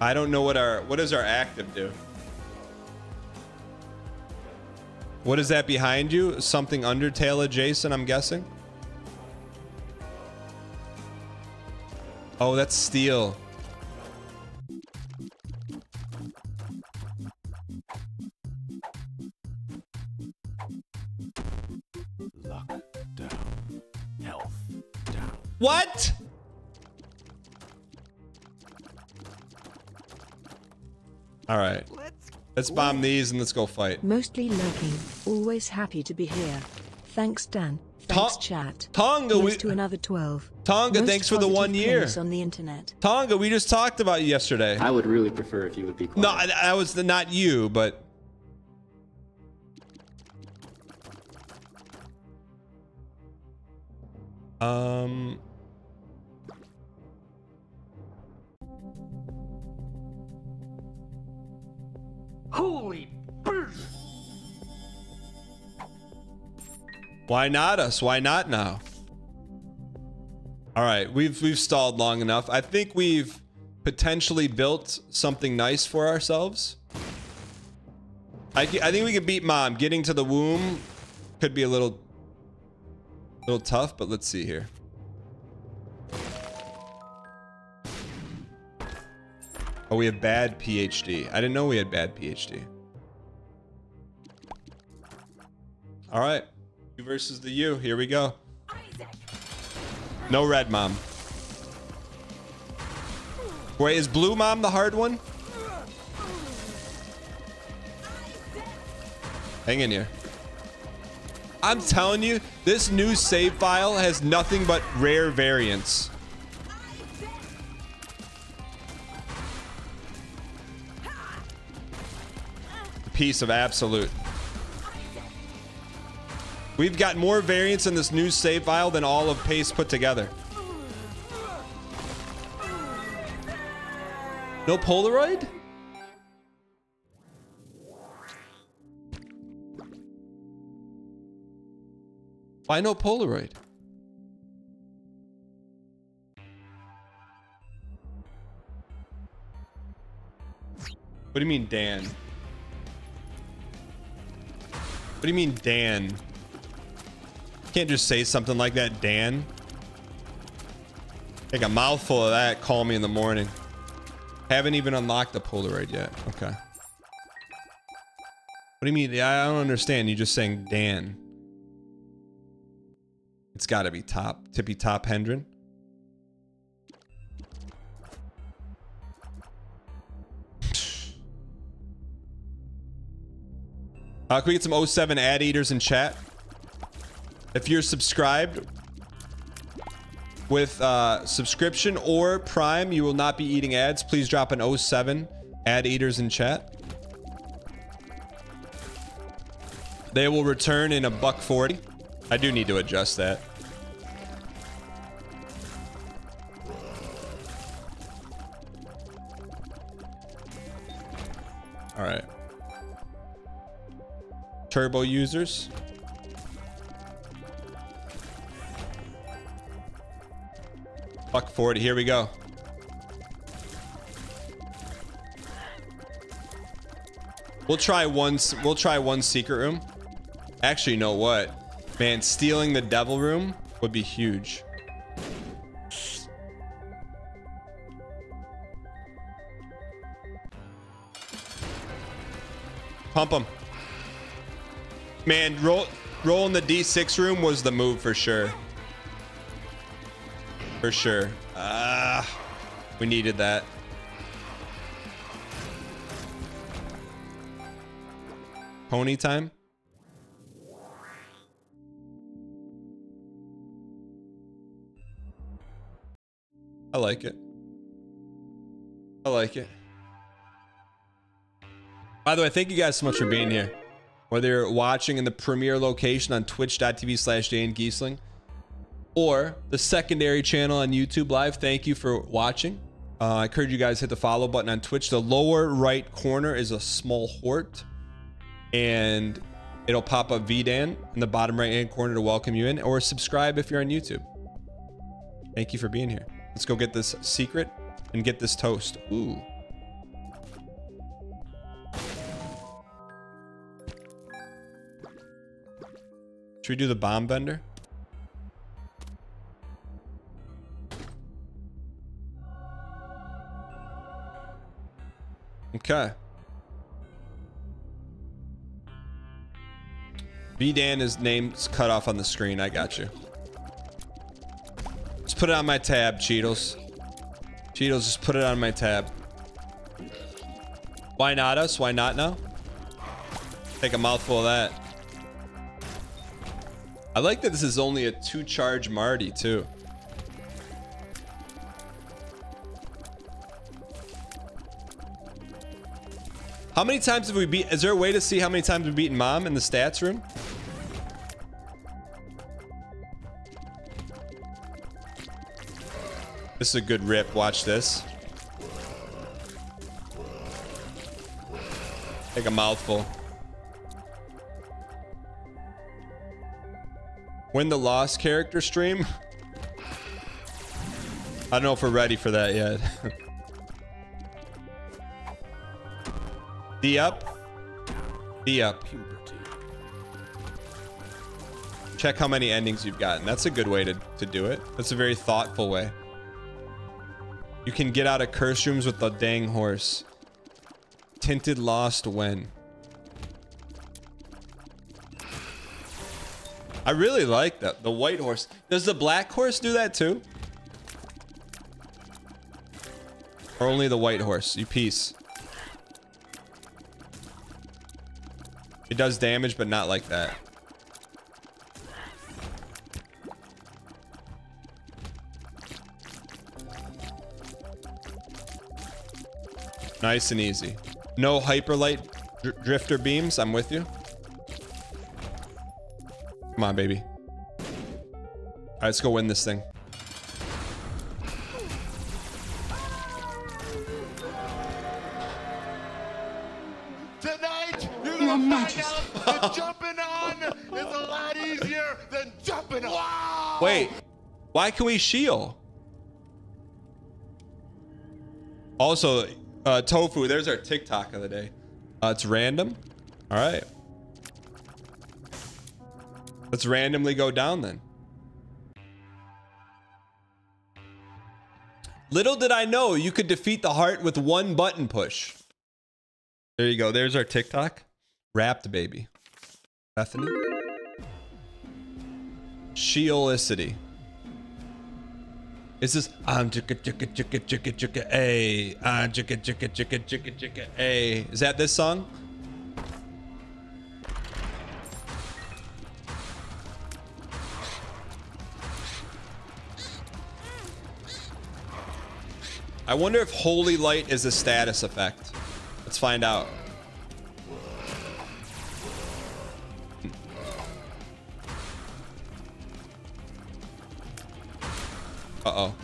S1: I don't know what our what does our active do? What is that behind you? Something Undertale adjacent, I'm guessing. Oh, that's steel. Let's bomb these and let's go fight.
S3: Mostly lurking, always happy to be here. Thanks, Dan. Thanks,
S1: Ta-
S3: chat.
S1: Tonga,
S3: Here's
S1: we-
S3: to another 12.
S1: Tonga,
S3: Most
S1: thanks for the
S3: positive
S1: one year.
S3: on the internet.
S1: Tonga, we just talked about you yesterday.
S2: I would really prefer if you would be quiet.
S1: No, I, I was the, not you, but um.
S8: Holy!
S1: Why not us? Why not now? All right, we've we've stalled long enough. I think we've potentially built something nice for ourselves. I, I think we can beat mom. Getting to the womb could be a little little tough, but let's see here. Oh, we have bad PhD. I didn't know we had bad PhD. All right. You versus the you. Here we go. No red mom. Wait, is blue mom the hard one? Hang in here. I'm telling you, this new save file has nothing but rare variants. Piece of absolute. We've got more variants in this new save file than all of Paste put together. No Polaroid? Why no Polaroid? What do you mean, Dan? Do you mean, Dan? Can't just say something like that, Dan. Take a mouthful of that, call me in the morning. Haven't even unlocked the Polaroid yet. Okay. What do you mean? I don't understand. You're just saying Dan. It's got to be top. Tippy top Hendren. Uh, can we get some 07 ad eaters in chat? If you're subscribed, with uh, subscription or Prime, you will not be eating ads. Please drop an 07 ad eaters in chat. They will return in a buck 40. I do need to adjust that. All right. Turbo users. Buck 40. Here we go. We'll try one. We'll try one secret room. Actually, you know what? Man, stealing the devil room would be huge. Pump them. Man, roll rolling the D6 room was the move for sure. For sure. Ah, we needed that. Pony time. I like it. I like it. By the way, thank you guys so much for being here. Whether you're watching in the premiere location on twitch.tv slash DanGheesling or the secondary channel on YouTube Live, thank you for watching. Uh, I encourage you guys hit the follow button on Twitch. The lower right corner is a small hort, and it'll pop up VDAN in the bottom right hand corner to welcome you in, or subscribe if you're on YouTube. Thank you for being here. Let's go get this secret and get this toast. Ooh. Should we do the bomb bender? Okay. VDAN is name's cut off on the screen. I got you. Just put it on my tab, Cheetos. Cheetos, just put it on my tab. Why not us? Why not now? Take a mouthful of that. I like that this is only a two charge Marty too. How many times have we beat? Is there a way to see how many times we've beaten mom in the stats room? This is a good rip. Watch this. Take a mouthful. Win the lost character stream? I don't know if we're ready for that yet. [LAUGHS] D up. D up. Check how many endings you've gotten. That's a good way to, to do it. That's a very thoughtful way. You can get out of curse rooms with the dang horse. Tinted lost when. I really like that. The white horse. Does the black horse do that too? Or only the white horse? You piece. It does damage, but not like that. Nice and easy. No hyperlight dr drifter beams. I'm with you. Come on, baby. All right, let's go win this thing.
S9: Tonight, you're gonna find out that [LAUGHS] jumping on is a lot easier than jumping off.
S1: Wait, why can we shield? Also, uh, tofu, there's our TikTok of the day. Uh, it's random. All right. Let's randomly go down then. Little did I know you could defeat the heart with one button push. There you go. There's our TikTok. Wrapped baby. Bethany. Shielicity. Is this I'm jicka jicka jicka jicka jicka a ah jicka jicka jicka jicka jicka a is that this song? I wonder if Holy Light is a status effect. Let's find out. Hmm. Uh-oh.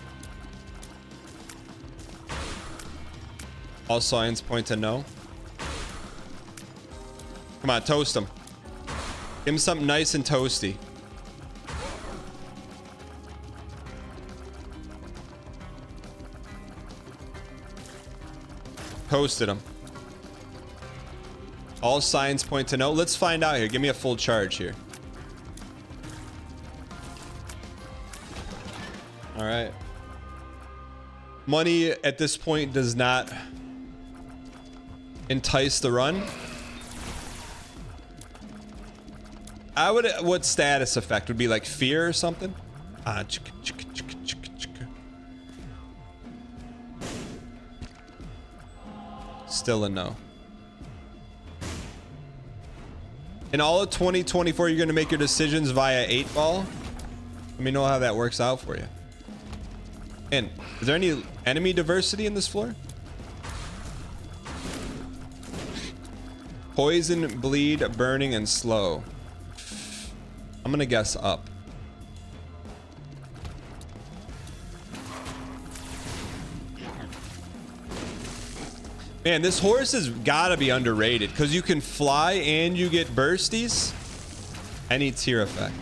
S1: All signs point to no. Come on, toast him. Give him something nice and toasty. Toasted him. All signs point to no. Let's find out here. Give me a full charge here. All right. Money at this point does not entice the run. I would. What status effect would be like fear or something? Ah, Still a no. In all of 2024, you're going to make your decisions via 8 ball. Let me know how that works out for you. And is there any enemy diversity in this floor? Poison, bleed, burning, and slow. I'm gonna guess up. Man, this horse has gotta be underrated because you can fly and you get bursties. Any tier effect.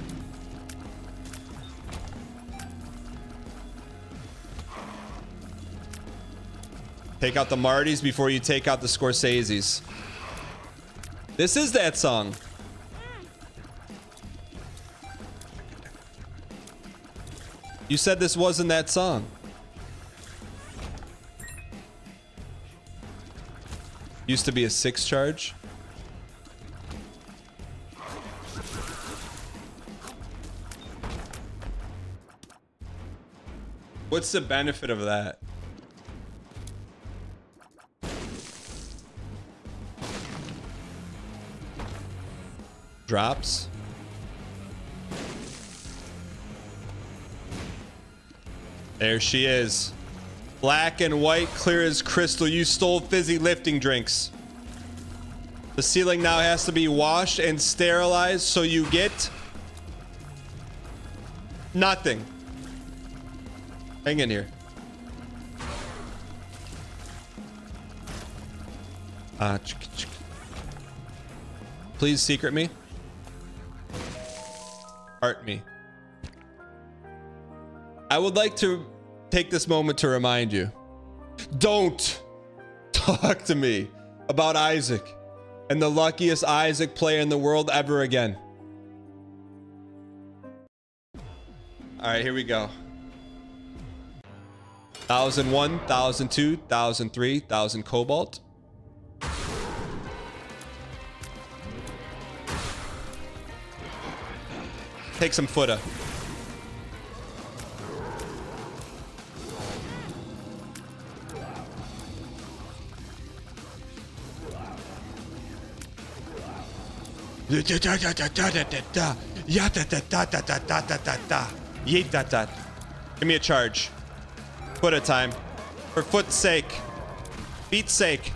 S1: Take out the Martys before you take out the Scorseses. This is that song. You said this wasn't that song. Used to be a six charge. What's the benefit of that? Drops. There she is. Black and white, clear as crystal. You stole fizzy lifting drinks. The ceiling now has to be washed and sterilized so you get nothing. Hang in here. Uh, Chick. Please secret me. Art me. I would like to take this moment to remind you don't talk to me about Isaac and the luckiest Isaac player in the world ever again. All right, here we go. 1001, 1002, 1003, 1000 Cobalt. Take some footer. Give me a charge. Foot a time. For foot's sake. Feet's sake.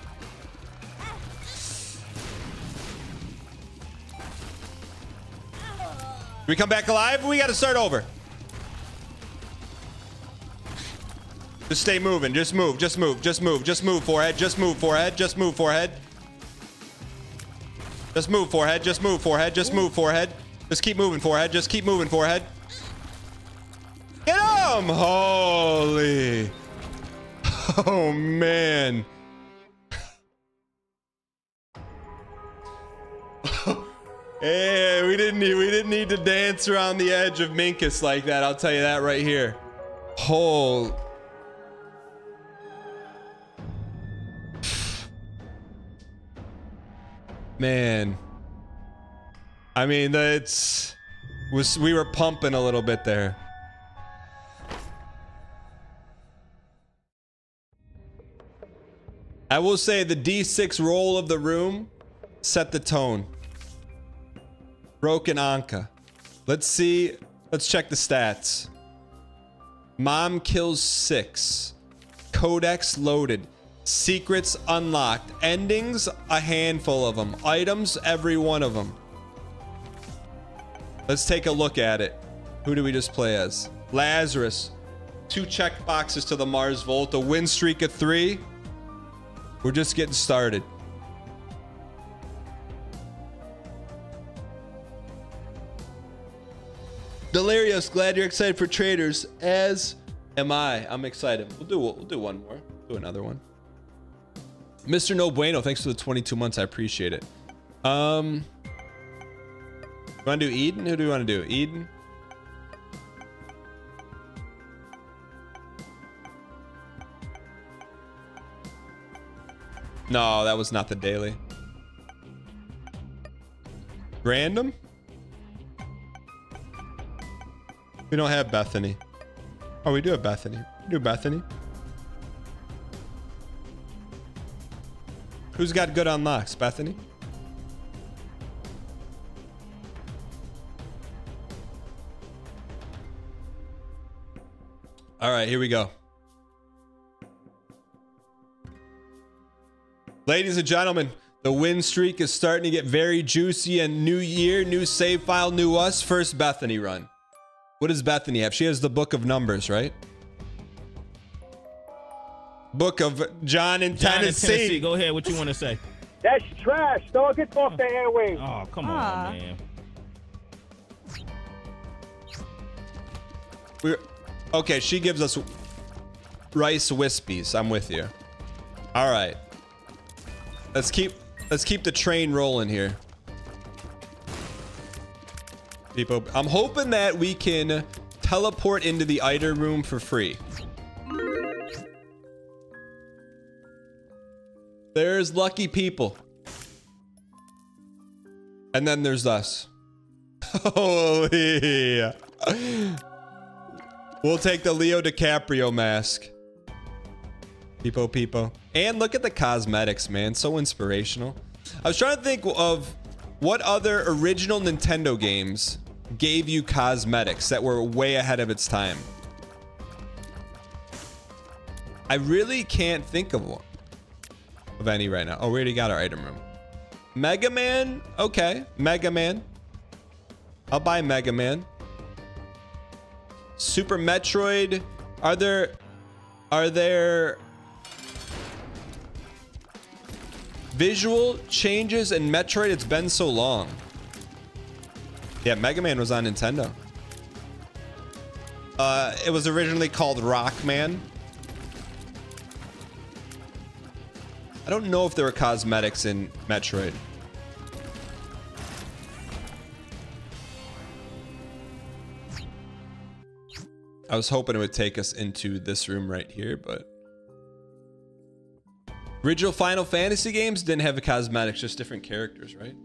S1: we come back alive? We got to start over. Just stay moving. Just move. Just move. Just move. Just move, forehead. Just move, forehead. Just move, forehead. Just move, forehead. Just move, forehead. Just move, forehead. Just move, forehead. Just keep moving, forehead. Just keep moving, forehead. Get him! Holy. Oh, man. [LAUGHS] hey, we didn't need, we didn't need to dance around the edge of Minkus like that. I'll tell you that right here. Holy. Man. I mean, it's was we were pumping a little bit there. I will say the D6 roll of the room set the tone. Broken Ankh. Let's see. Let's check the stats. Mom kills six. codex loaded. Secrets unlocked. Endings, a handful of them. Items, every one of them. Let's take a look at it. Who do we just play as? Lazarus. Two check boxes to the Mars Volt. A win streak of three. We're just getting started. Delirious, glad you're excited for traders. As am I. I'm excited. We'll do we'll do one more. do another one. Mr. No Bueno, thanks for the 22 months. I appreciate it. Um, you want to do Eden? Who do we want to do? Eden. No, that was not the daily. Random? We don't have Bethany. Oh, we do have Bethany. We do Bethany. Who's got good unlocks? Bethany? All right, here we go. Ladies and gentlemen, the win streak is starting to get very juicy and new year, new save file, new us. First Bethany run. What does Bethany have? She has the book of numbers, right? Book of John in
S6: John in
S1: Tennessee.
S6: Tennessee. Go ahead. What you want to say?
S5: That's trash, dog. Get off the airwaves.
S6: Oh, come
S10: Aw.
S6: on, man.
S1: We're okay. She gives us rice wispies. I'm with you. All right. Let's keep let's keep the train rolling here. People, I'm hoping that we can teleport into the item room for free. There's lucky people. And then there's us. [LAUGHS] Holy. We'll take the Leo DiCaprio mask. Peepo peepo. And look at the cosmetics, man. So inspirational. I was trying to think of what other original Nintendo games gave you cosmetics that were way ahead of its time. I really can't think of one. Of any right now. Oh, we already got our item room. Mega Man? Okay. Mega Man. I'll buy Mega Man. Super Metroid. Are there are there visual changes in Metroid? It's been so long. Yeah, Mega Man was on Nintendo. Uh, it was originally called Rockman. I don't know if there were cosmetics in Metroid. I was hoping it would take us into this room right here, but original Final Fantasy games didn't have a cosmetics, just different characters, right?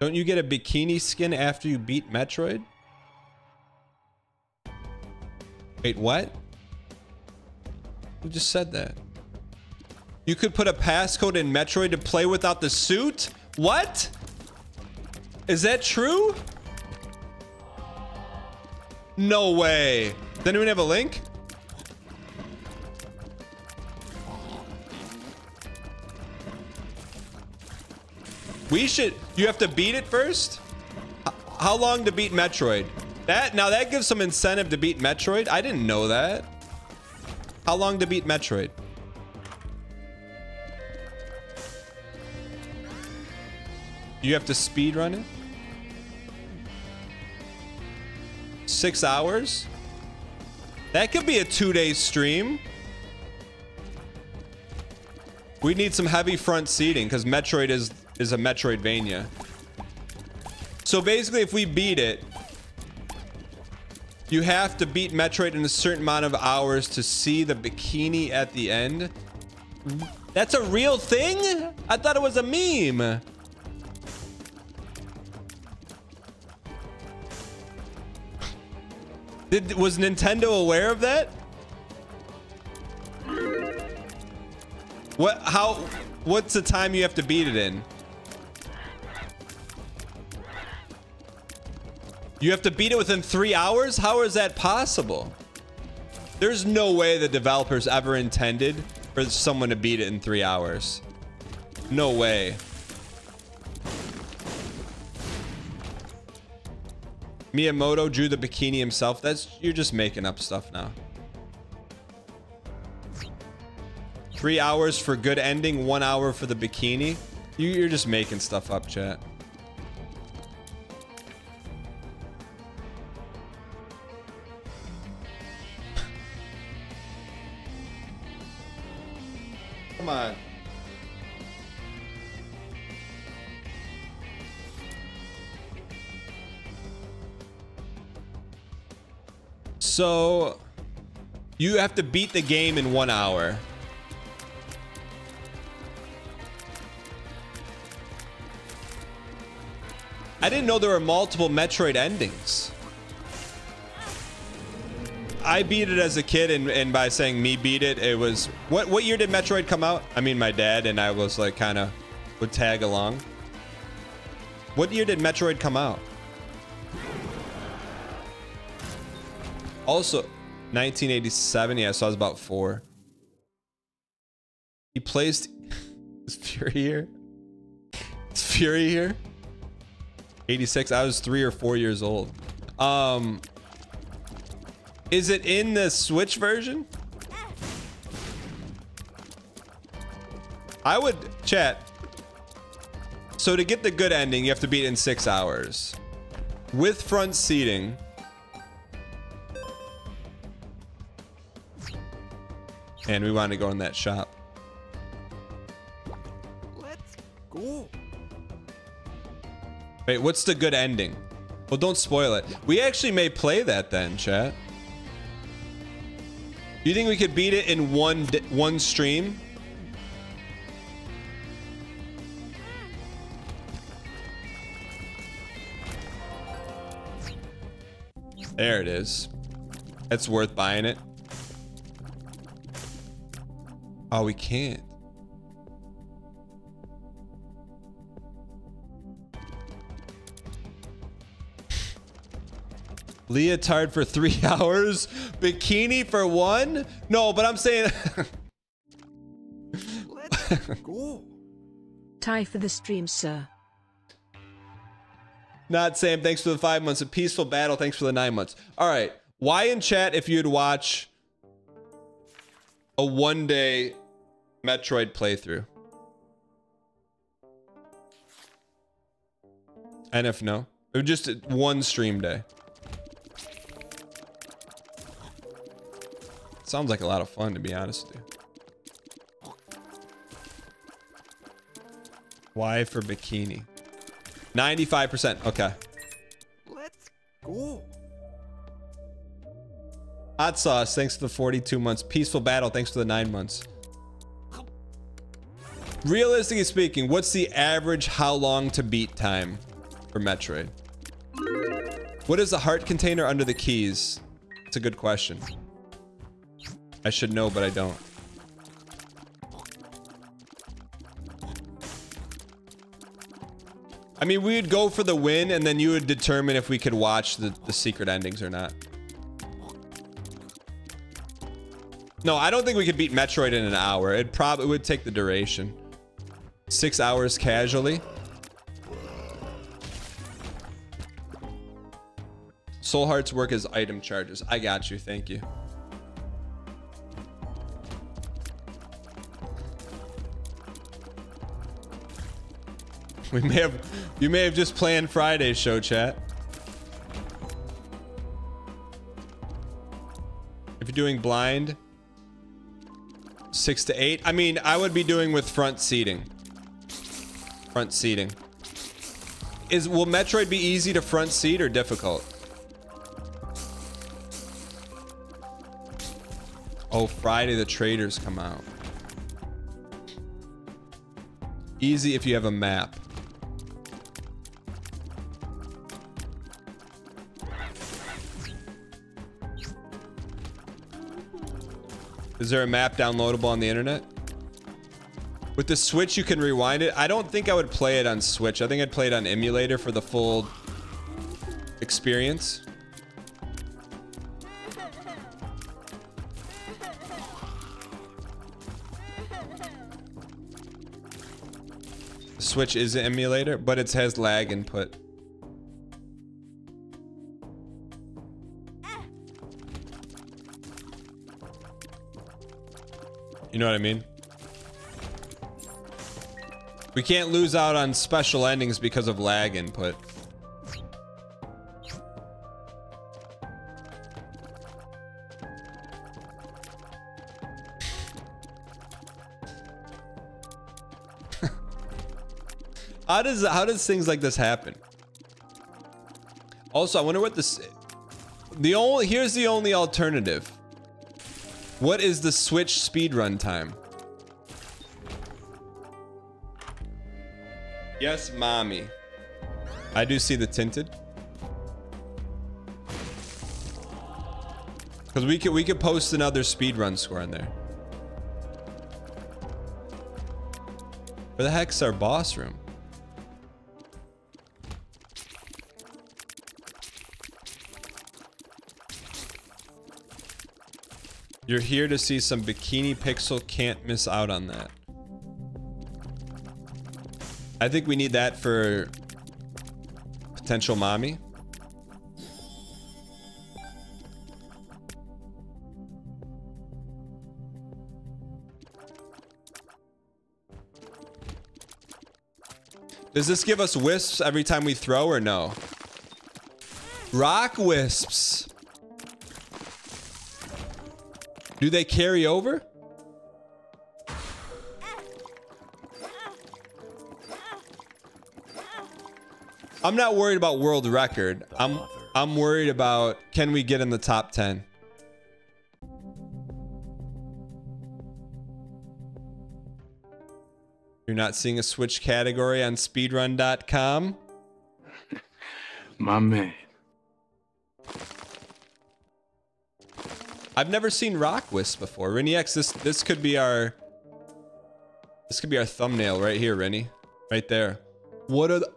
S1: Don't you get a bikini skin after you beat Metroid? Wait, what? Who just said that? You could put a passcode in Metroid to play without the suit? What? Is that true? No way. Does anyone have a link? We should. You have to beat it first? How long to beat Metroid? That now that gives some incentive to beat Metroid. I didn't know that. How long to beat Metroid? You have to speed run it? Six hours? That could be a two day stream. We need some heavy front seating because Metroid is is a Metroidvania. So basically, if we beat it, you have to beat Metroid in a certain amount of hours to see the bikini at the end. That's a real thing? I thought it was a meme. Did was Nintendo aware of that? What how what's the time you have to beat it in? You have to beat it within 3 hours? How is that possible? There's no way the developers ever intended for someone to beat it in three hours. No way. Miyamoto drew the bikini himself. That's you're just making up stuff now. Three hours for good ending, one hour for the bikini. You, you're just making stuff up, chat. [LAUGHS] Come on. So you have to beat the game in one hour. I didn't know there were multiple Metroid endings. I beat it as a kid, and, and by saying me beat it, it was what what year did Metroid come out? I mean, my dad and I was like kind of would tag along. What year did Metroid come out? Also, 1987. Yeah, so I was about four. He placed. [LAUGHS] Is Fury here. Is Fury here? 86. I was three or four years old. Um, is it in the Switch version? I would chat. So to get the good ending, you have to beat it in six hours. With front seating. And we want to go in that shop.
S4: Let's go.
S1: Wait, what's the good ending? Well, don't spoil it. We actually may play that then, chat. Do you think we could beat it in one one stream? There it is. It's worth buying it. Oh, we can't. Leotard for three [LAUGHS] hours? Bikini for one? No, but I'm saying.
S4: Go. [LAUGHS]
S3: Tie for the stream, sir.
S1: Not Sam, thanks for the five months. A peaceful battle, thanks for the nine months. All right. Why in chat if you'd watch a one day Metroid playthrough? And if no, or just one stream day. Sounds like a lot of fun, to be honest with you. Why for bikini? 95%. Okay.
S4: Let's go.
S1: Hot sauce, thanks for the 42 months. Peaceful battle, thanks for the nine months. Realistically speaking, what's the average how long to beat time for Metroid? What is the heart container under the keys? It's a good question. I should know, but I don't. I mean, we would go for the win, and then you would determine if we could watch the, the secret endings or not. No, I don't think we could beat Metroid in an hour. It probably would take the duration. Six hours casually. Soul Hearts work as item charges. I got you. Thank you. We may have, you may have just planned Friday's show chat. If you're doing blind, six to eight. I mean, I would be doing with front seating. Front seating. Is will Metroid be easy to front seat or difficult? Oh, Friday the traders come out. Easy if you have a map. Is there a map downloadable on the internet? With the Switch, you can rewind it. I don't think I would play it on Switch. I think I'd play it on emulator for the full experience. The Switch is an emulator, but it has lag input. You know what I mean? We can't lose out on special endings because of lag input. [LAUGHS] how does how does things like this happen? Also, I wonder what this the only here's the only alternative. What is the Switch speedrun time? Yes, mommy. I do see the tinted. Because we could we could post another speedrun score in there. Where the heck's our boss room? You're here to see some bikini pixel. Can't miss out on that. I think we need that for potential mommy. Does this give us wisps every time we throw or no? Rock wisps. Do they carry over? I'm not worried about world record. I'm I'm worried about can we get in the top 10? You're not seeing a switch category on speedrun.com? [LAUGHS]
S2: My man.
S1: I've never seen Rock Wisp before. ReniX, this this could be our this could be our thumbnail right here, Rennie. Right there. What are the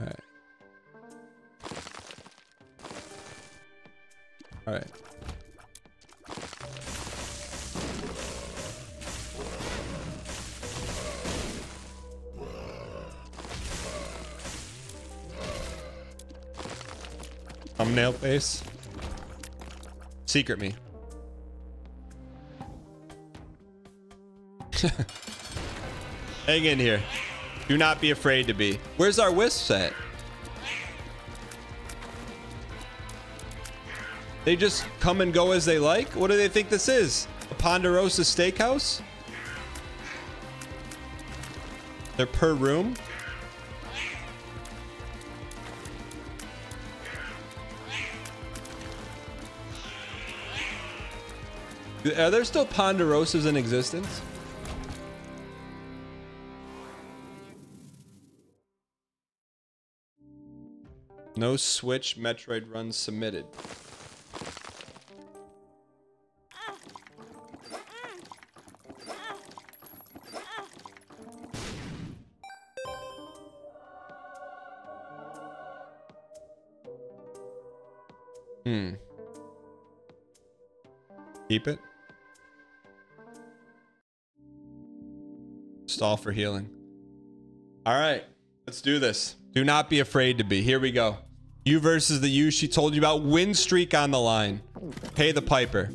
S1: Alright. Alright. Thumbnail face. Secret me. [LAUGHS] Hang in here. Do not be afraid to be. Where's our wisp at? They just come and go as they like? What do they think this is? A Ponderosa steakhouse? They're per room? Are there still Ponderosas in existence? No Switch Metroid run submitted. Stall for healing. All right, let's do this. Do not be afraid to be. Here we go. You versus the you she told you about. Win streak on the line. Pay the piper.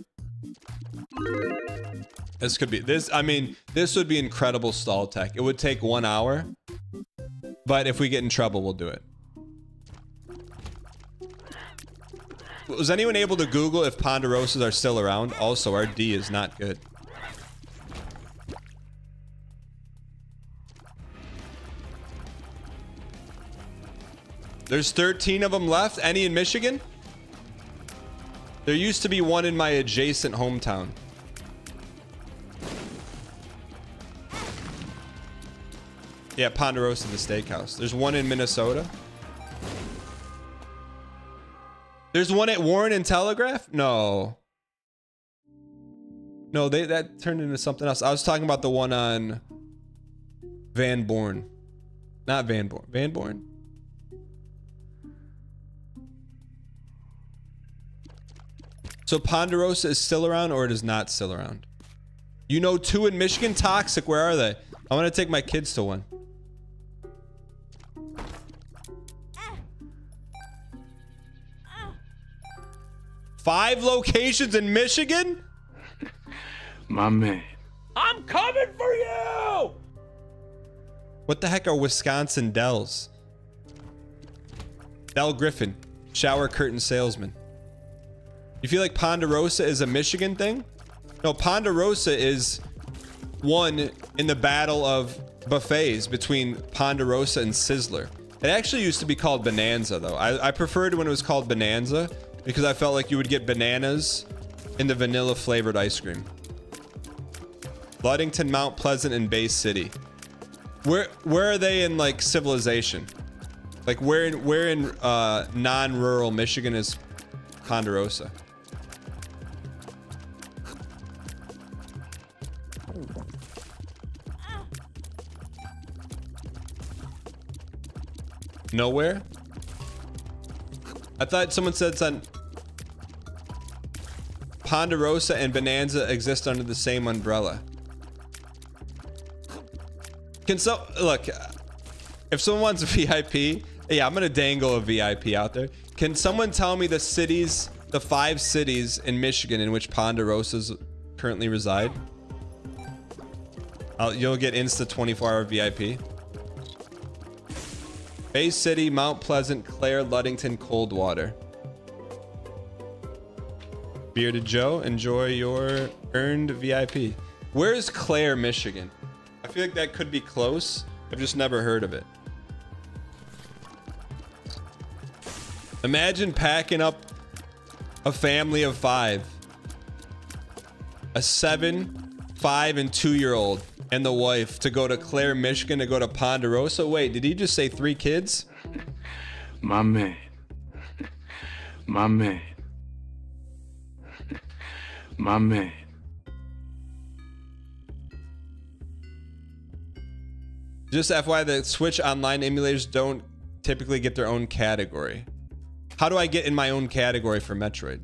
S1: This could be this. I mean, this would be incredible stall tech. It would take one hour, but if we get in trouble, we'll do it. Was anyone able to Google if Ponderosas are still around? Also, our D is not good. There's 13 of them left. Any in Michigan? There used to be one in my adjacent hometown. Yeah, Ponderosa the steakhouse. There's one in Minnesota. There's one at Warren and Telegraph? No. No, they that turned into something else. I was talking about the one on Van Born. Not Van Born. Van Born? So Ponderosa is still around or it is not still around? You know two in Michigan? Toxic, where are they? I want to take my kids to one. Five locations in Michigan? [LAUGHS]
S2: My man.
S8: I'm coming for you!
S1: What the heck are Wisconsin Dells? Del Griffith, shower curtain salesman. You feel like Ponderosa is a Michigan thing? No, Ponderosa is one in the battle of buffets between Ponderosa and Sizzler. It actually used to be called Bonanza, though. I, I preferred when it was called Bonanza because I felt like you would get bananas in the vanilla flavored ice cream. Ludington, Mount Pleasant, and Bay City. Where where are they in like civilization? Like where in where in uh, non-rural Michigan is Ponderosa? Nowhere. I thought someone said something. Ponderosa and Bonanza exist under the same umbrella. Can so look? If someone wants a [LAUGHS] VIP, yeah, I'm gonna dangle a VIP out there. Can someone tell me the cities, the five cities in Michigan in which Ponderosas currently reside? I'll, you'll get insta 24-hour VIP. Bay City, Mount Pleasant, Clare, Ludington, Coldwater. Bearded Joe, enjoy your earned VIP. Where's Clare, Michigan? I feel like that could be close. I've just never heard of it. Imagine packing up a family of five. A seven, five, and two year old and the wife to go to Clare, Michigan to go to Ponderosa. Wait, did he just say three kids?
S2: My man. My man. My man.
S1: Just FYI, the Switch Online emulators don't typically get their own category. How do I get in my own category for Metroid?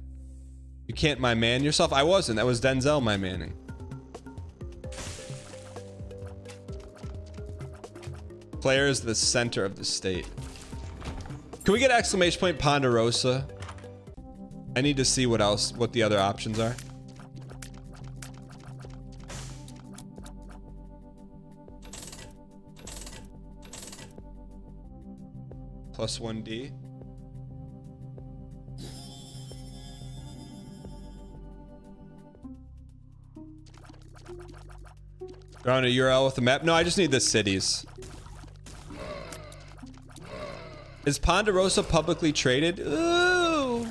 S1: You can't my man yourself? I wasn't. That was Denzel my manning. Clare is the center of the state. Can we get exclamation point Ponderosa? I need to see what else, what the other options are. Plus 1D. You're on a URL with a map? No, I just need the cities. Is Ponderosa publicly traded? Ooh.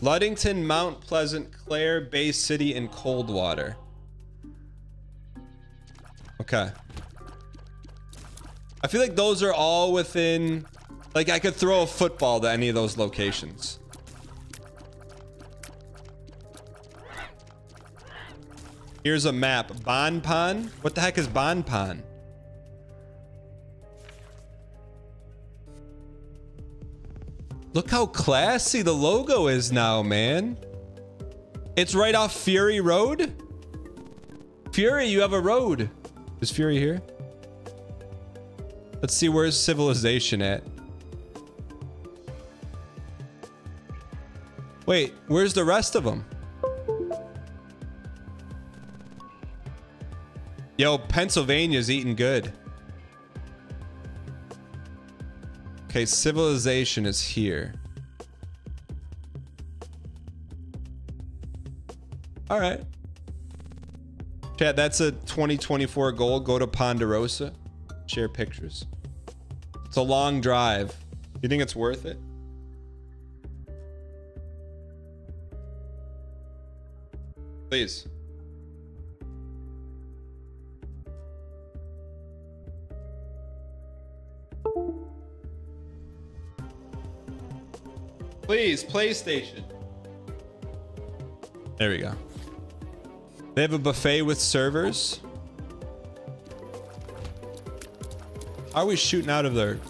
S1: Ludington, Mount Pleasant, Clare, Bay City, and Coldwater. Okay. I feel like those are all within... Like, I could throw a football to any of those locations. Here's a map. Bon Pon? What the heck is Bon Pon? Look how classy the logo is now, man. It's right off Fury Road. Fury, you have a road. Is Fury here? Let's see where's civilization at. Wait, where's the rest of them? Yo, Pennsylvania's eating good. Okay, civilization is here. All right. Chat, that's a 2024 goal. Go to Ponderosa. Share pictures. It's a long drive. You think it's worth it? Please. Please, PlayStation. There we go. They have a buffet with servers. How are we shooting out of there?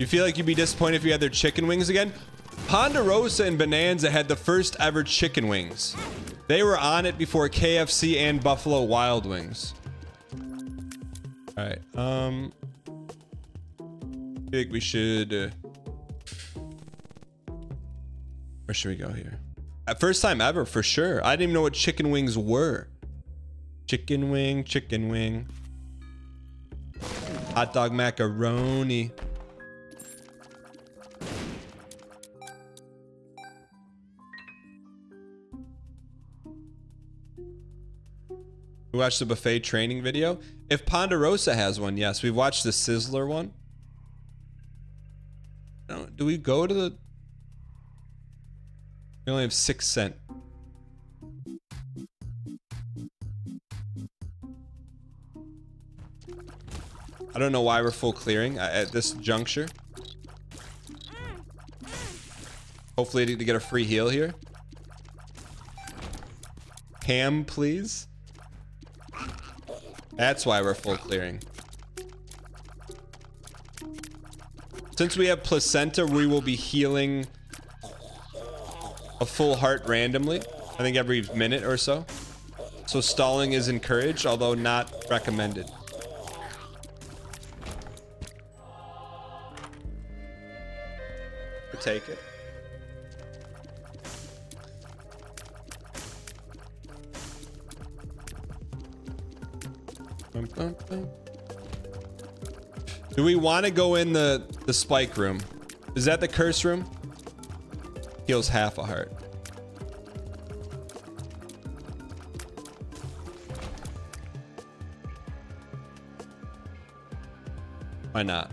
S1: You feel like you'd be disappointed if you had their chicken wings again? Ponderosa and Bonanza had the first ever chicken wings. They were on it before KFC and Buffalo Wild Wings. All right. Um, I think we should. Uh, where should we go here? Uh, first time ever for sure. I didn't even know what chicken wings were. Chicken wing, chicken wing. Hot dog macaroni. We watched the buffet training video. If Ponderosa has one, yes. We've watched the Sizzler one. Do we go to the... We only have six cent. I don't know why we're full clearing uh, at this juncture. Hopefully I need to get a free heal here. Ham, please. That's why we're full clearing. Since we have placenta, we will be healing a full heart randomly. I think every minute or so. So stalling is encouraged, although not recommended. Take it. Do we want to go in the the spike room? Is that the curse room? Heals half a heart. Why not?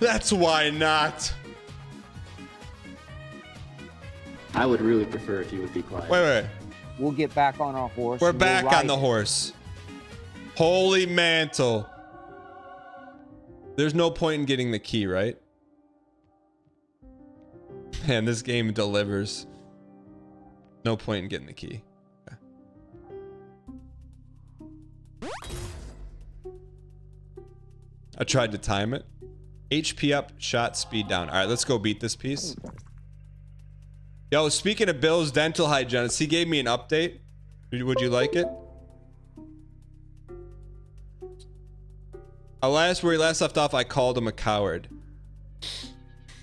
S1: That's why not.
S10: I would really prefer if you would be quiet.
S1: Wait, wait.
S11: We'll get back on our horse.
S1: We're
S11: and we'll
S1: back on the horse. Holy mantle. There's no point in getting the key, right? Man, this game delivers. No point in getting the key. Okay. I tried to time it. HP up, shot speed down. All right, let's go beat this piece. Yo, speaking of Bill's dental hygienist, he gave me an update. Would you like it? Uh, last where he last left off, I called him a coward. [LAUGHS]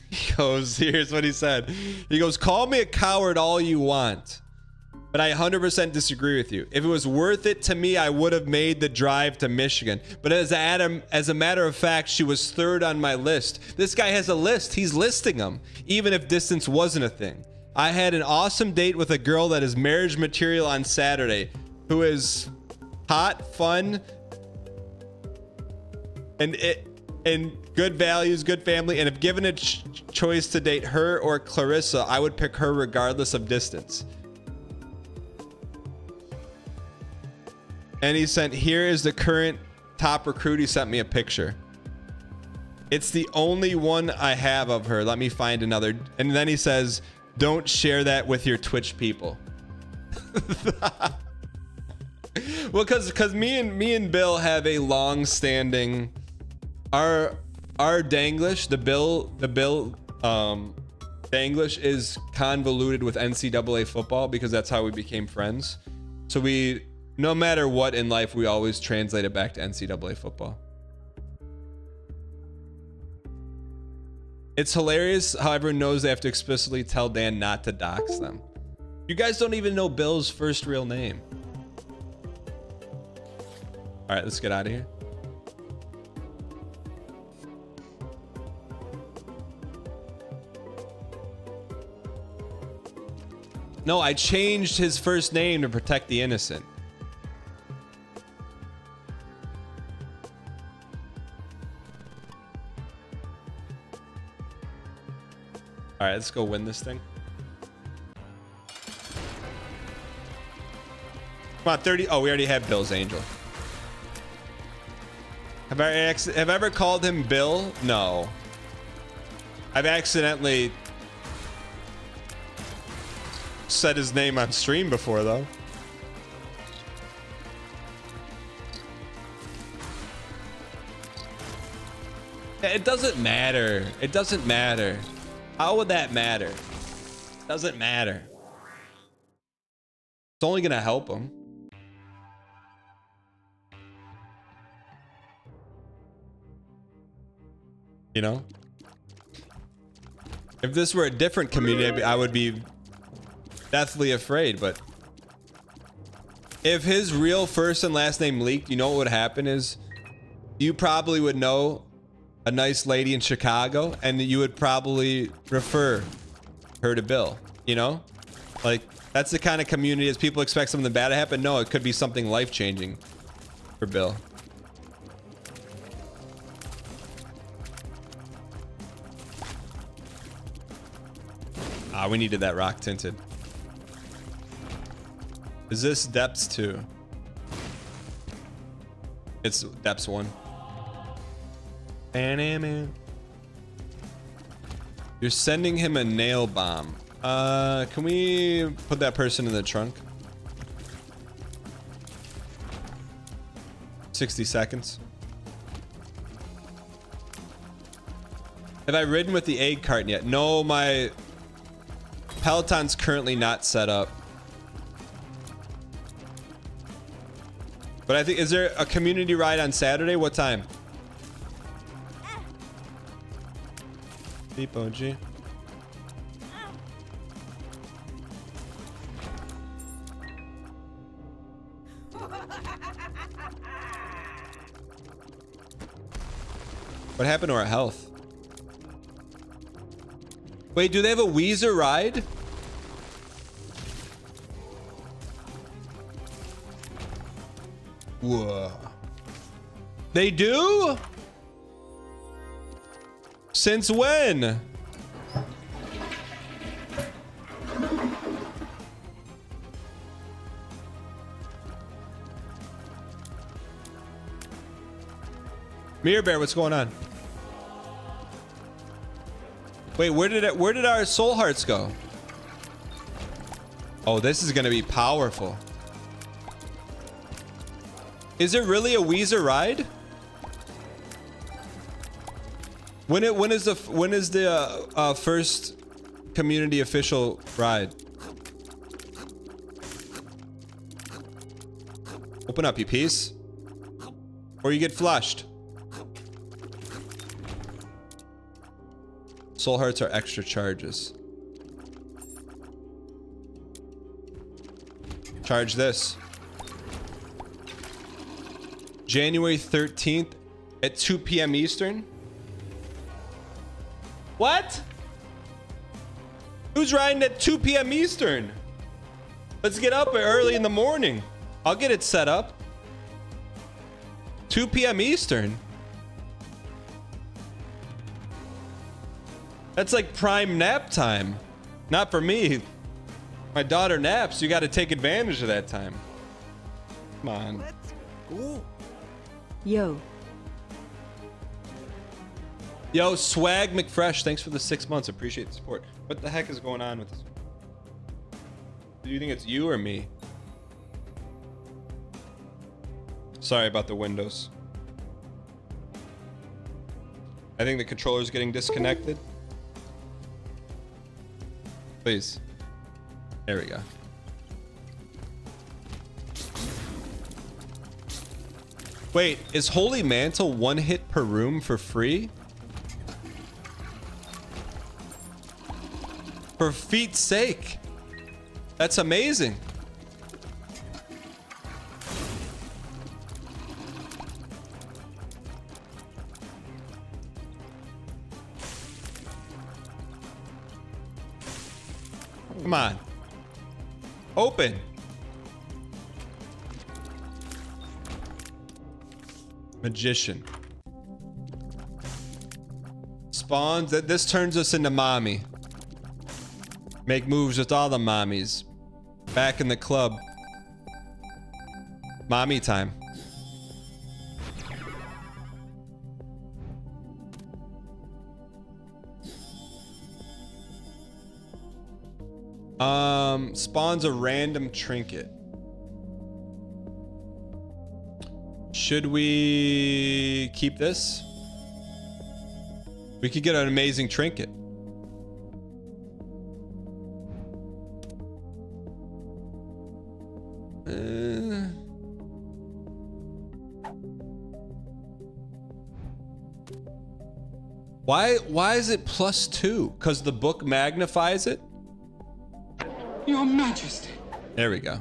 S1: He goes, here's what he said. He goes, call me a coward all you want. But I 100% disagree with you. If it was worth it to me, I would have made the drive to Michigan. But as Adam, as a matter of fact, she was third on my list. This guy has a list. He's listing them, even if distance wasn't a thing. I had an awesome date with a girl that is marriage material on Saturday, who is hot, fun, and it and good values, good family. And if given a ch- choice to date her or Clarissa, I would pick her regardless of distance. And he sent, here is the current top recruit. He sent me a picture. It's the only one I have of her. Let me find another. And then he says, don't share that with your Twitch people. [LAUGHS] well, cause cause me and me and Bill have a long standing our our Danglish, the Bill the Bill um Danglish is convoluted with NCAA football because that's how we became friends. So we no matter what in life, we always translate it back to NCAA football. It's hilarious how everyone knows they have to explicitly tell Dan not to dox them. You guys don't even know Bill's first real name. All right, let's get out of here. No, I changed his first name to protect the innocent. All right, let's go win this thing. Come on, 30. Oh, we already have Bill's Angel. Have I, have I ever called him Bill? No. I've accidentally said his name on stream before, though. It doesn't matter. It doesn't matter. How would that matter? Doesn't matter. It's only gonna help him. You know? If this were a different community, I would be deathly afraid, but if his real first and last name leaked, you know what would happen is you probably would know a nice lady in Chicago and you would probably refer her to Bill, you know? Like that's the kind of community as people expect something bad to happen. No, it could be something life-changing for Bill. Ah, we needed that rock tinted. Is this depths two? It's depths one. Man, You're sending him a nail bomb. Uh, can we put that person in the trunk? 60 seconds. Have I ridden with the egg carton yet? No, my Peloton's currently not set up. But I think, is there a community ride on Saturday? What time? Beep OG. What happened to our health? Wait, do they have a Weezer ride? Whoa. They do? Since when? Mirror Bear, what's going on? Wait, where did it where did our soul hearts go? Oh, this is gonna be powerful. Is it really a Weezer ride? When it when is the when is the uh, uh, first community official ride? Open up, you piece. Or you get flushed. Soul hearts are extra charges. Charge this. January 13th at 2 p.m. Eastern. What? Who's riding at 2 p.m. Eastern? Let's get up early in the morning. I'll get it set up. 2 p.m. Eastern. That's like prime nap time. Not for me. My daughter naps. You got to take advantage of that time. Come on.
S4: Let's go.
S3: Yo,
S1: Yo, Swag McFresh, thanks for the six months. Appreciate the support. What the heck is going on with this? Do you think it's you or me? Sorry about the windows. I think the controller's getting disconnected. Please. There we go. Wait, is Holy Mantle one hit per room for free? For feet's sake. That's amazing. Come on. Open. Magician. Spawns. That this turns us into mommy. Make moves with all the mommies. Back in the club. Mommy time. Um, spawns a random trinket. Should we keep this? We could get an amazing trinket. Why why is it plus two? Because the book magnifies it?
S8: Your Majesty.
S1: There we go.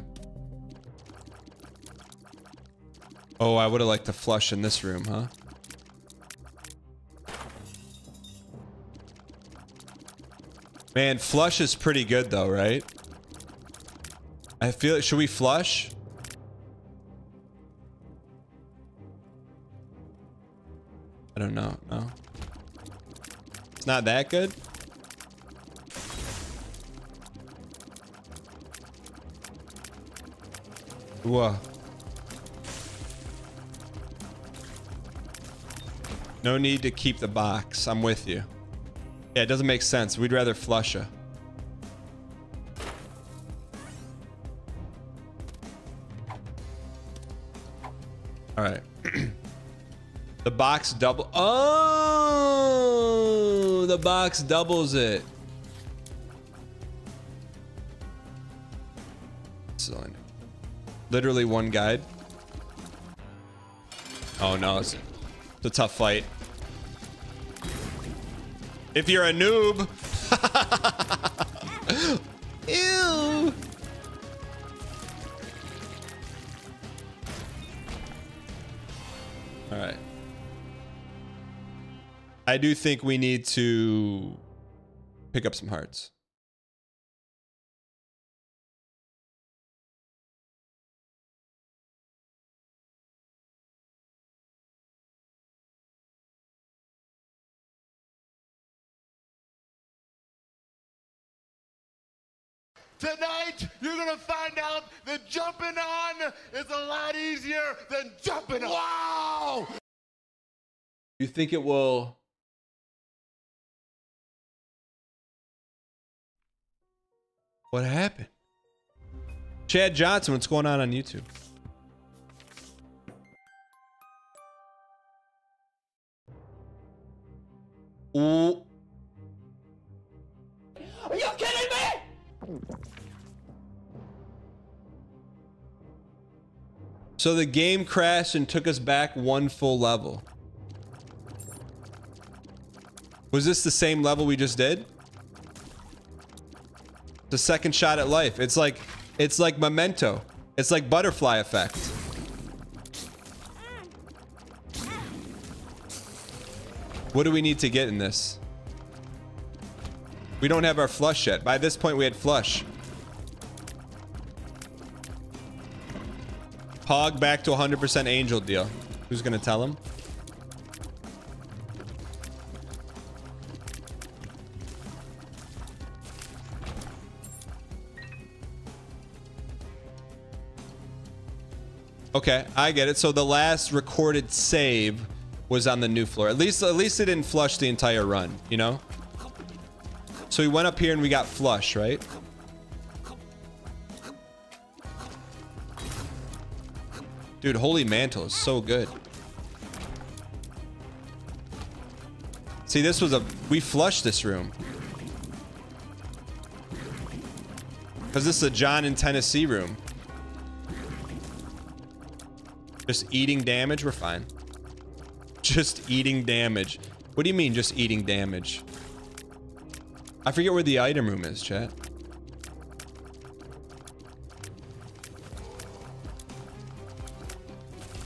S1: Oh, I would have liked to flush in this room, huh? Man, flush is pretty good though, right? I feel it. should we flush? I don't know, no. It's not that good? Whoa. No need to keep the box. I'm with you. Yeah, it doesn't make sense. We'd rather flush a. All right. [CLEARS THROAT] the box double. Oh, the box doubles it. Excellent. Literally one guide. Oh no, it's, it's a tough fight. If you're a noob. I do think we need to pick up some hearts.
S9: Tonight, you're gonna find out that jumping on is a lot easier than jumping on. Wow!
S1: You think it will What happened? Chad Johnson, what's going on on YouTube? Ooh.
S8: Are you kidding me?
S1: So the game crashed and took us back one full level. Was this the same level we just did? The second shot at life. It's like it's like memento. It's like butterfly effect. What do we need to get in this? We don't have our flush yet. By this point we had flush. Pog back to 100% angel deal. Who's gonna tell him? Okay, I get it. So the last recorded save was on the new floor. At least, at least it didn't flush the entire run. You know. So we went up here and we got flush, right? Dude, Holy Mantle is so good. See, this was a... We flushed this room. Because this is a John in Tennessee room. Just eating damage? We're fine. Just eating damage. What do you mean, just eating damage? I forget where the item room is, chat.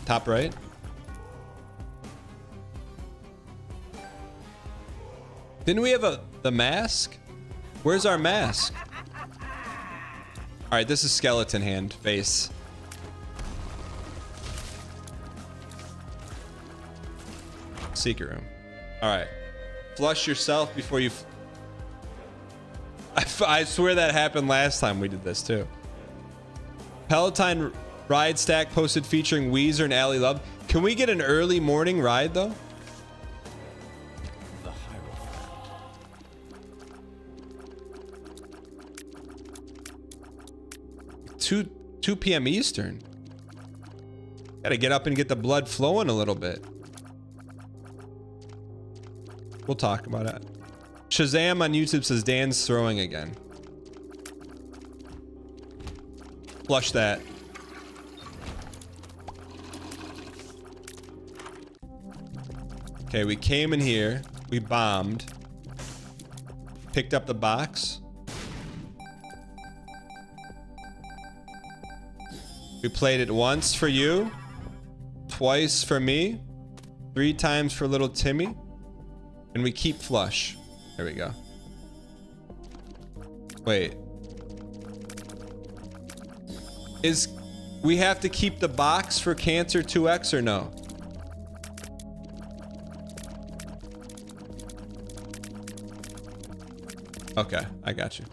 S1: Top right. Didn't we have a the mask? Where's our mask? All right, this is skeleton hand face. Secret room. All right. Flush yourself before you. I, I swear that happened last time we did this too. Peloton ride stack posted featuring Weezer and Ally Love. Can we get an early morning ride though? Two 2 p.m. Eastern. Gotta get up and get the blood flowing a little bit. We'll talk about it. Shazam on YouTube says Dan's throwing again. Flush that. Okay, we came in here. We bombed. Picked up the box. We played it once for you, twice for me, three times for little Timmy, and we keep flush. There we go. Wait. Is we have to keep the box for Cancer 2X or no? Okay, I got you.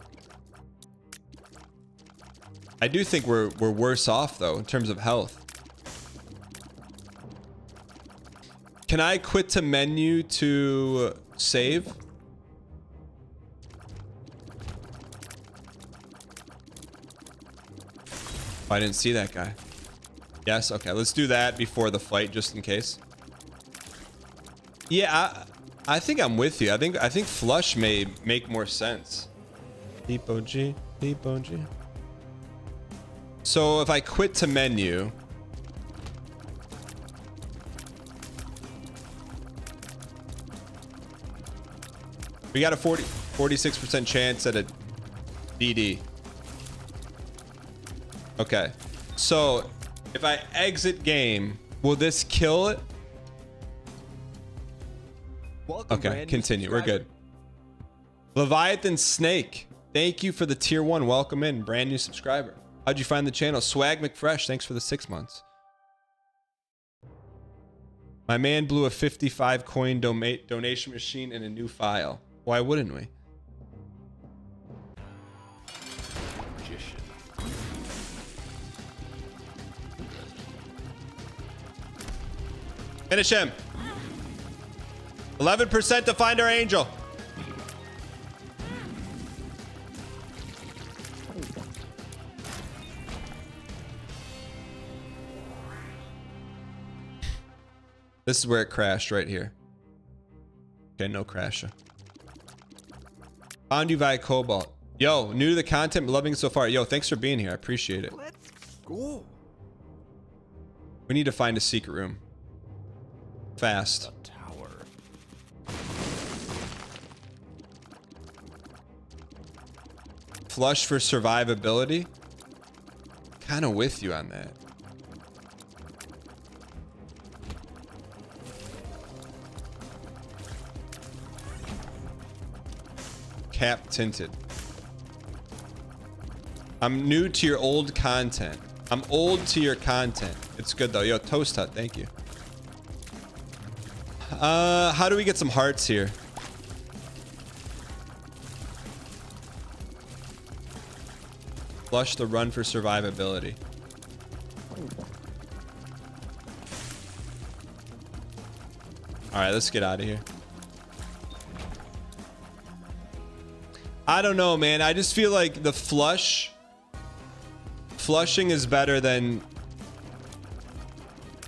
S1: I do think we're we're worse off though in terms of health. Can I quit to menu to save? Oh, I didn't see that guy. Yes, okay, let's do that before the fight just in case. Yeah, I, I think I'm with you. I think I think flush may make more sense. Deep OG, deep OG. So if I quit to menu, we got a 40, 46% chance at a DD. Okay. So if I exit game, will this kill it?
S7: Welcome,
S1: Okay, continue. We're good. Leviathan Snake, thank you for the tier one. Welcome in, brand new subscriber. How'd you find the channel? Swag McFresh, thanks for the six months. My man blew a 55 coin donation machine in a new file. Why wouldn't we? Finish him. 11% to find our angel. This is where it crashed right here. Okay, no crash. Found you via Cobalt. Yo, new to the content, loving it so far. Yo, thanks for being here. I appreciate it.
S4: Let's go.
S1: We need to find a secret room. Fast.
S7: Tower.
S1: Flush for survivability. Kind of with you on that. Cap tinted. I'm new to your old content. I'm old to your content. It's good though. Yo, Toast Hut, thank you. Uh, how do we get some hearts here? Flush the run for survivability. All right, let's get out of here. I don't know, man. I just feel like the flush flushing is better than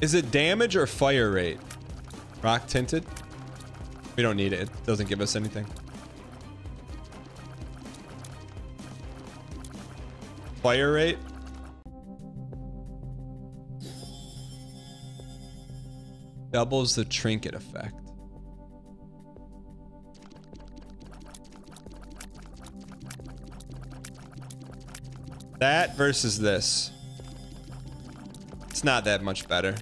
S1: Is it damage or fire rate? Rock tinted? We don't need it. It doesn't give us anything. Fire rate? Doubles the trinket effect. That versus this. It's not that much better.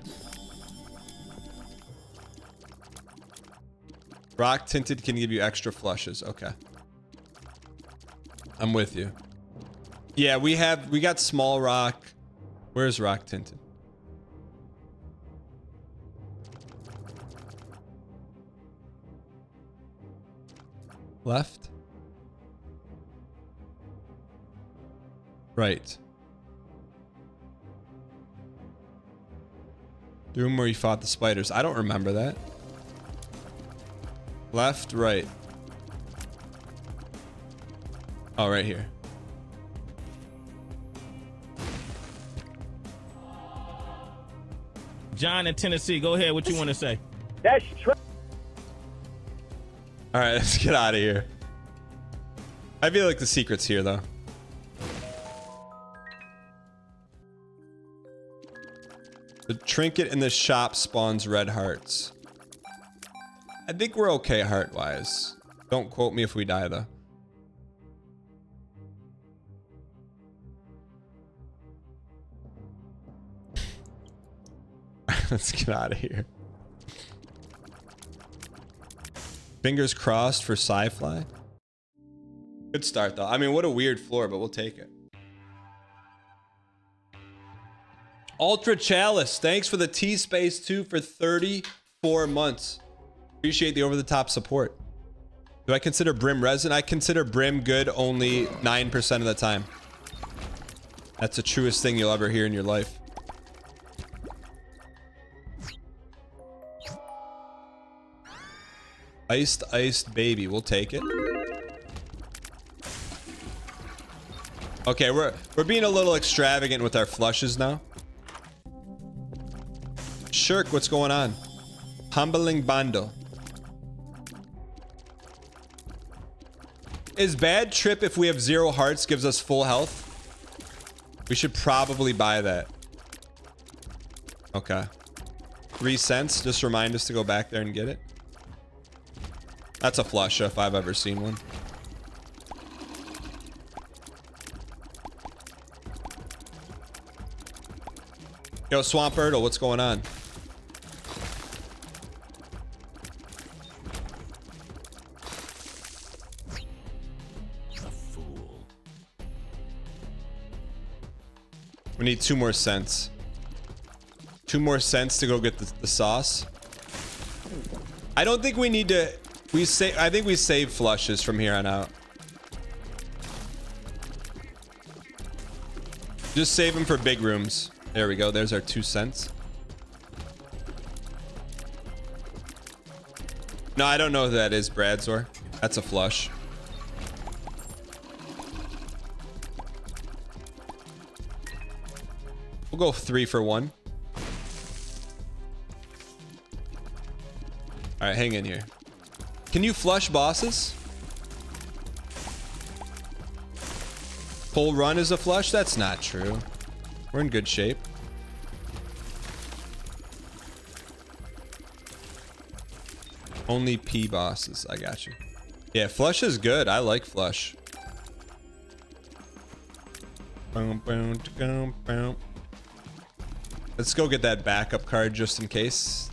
S1: Rock tinted can give you extra flushes. Okay. I'm with you. Yeah, we have we got small rock. Where's rock tinted? Left? Right. The room where you fought the spiders. I don't remember that. Left, right. Oh, right here.
S6: John in Tennessee, go ahead. What you want to say?
S5: That's true.
S1: All right, [LAUGHS] let's get out of here. I feel like the secret's here, though. The trinket in the shop spawns red hearts. I think we're okay heart-wise. Don't quote me if we die, though. [LAUGHS] Let's get out of here. Fingers crossed for Psy Fly. Good start, though. I mean, what a weird floor, but we'll take it. Ultra Chalice, thanks for the T-Space 2 for 34 months. Appreciate the over-the-top support. Do I consider Brim resin? I consider Brim good only 9% of the time. That's the truest thing you'll ever hear in your life. Iced, iced baby. We'll take it. Okay, we're we're being a little extravagant with our flushes now. Shirk, what's going on? Humbling Bando. Is bad trip if we have zero hearts gives us full health? We should probably buy that. Okay. Three cents. Just remind us to go back there and get it. That's a flush if I've ever seen one. Yo, Swamp Erdle, what's going on? We need two more cents. Two more cents to go get the, the sauce. I don't think we need to... We say I think we save flushes from here on out. Just save them for big rooms. There we go. There's our two cents. No, I don't know who that is, Bradzor. That's a flush. We'll go three for one. All right, hang in here. Can you flush bosses? Pull run is a flush? That's not true. We're in good shape. Only P bosses. I got you. Yeah, flush is good. I like flush. Let's go get that backup card just in case.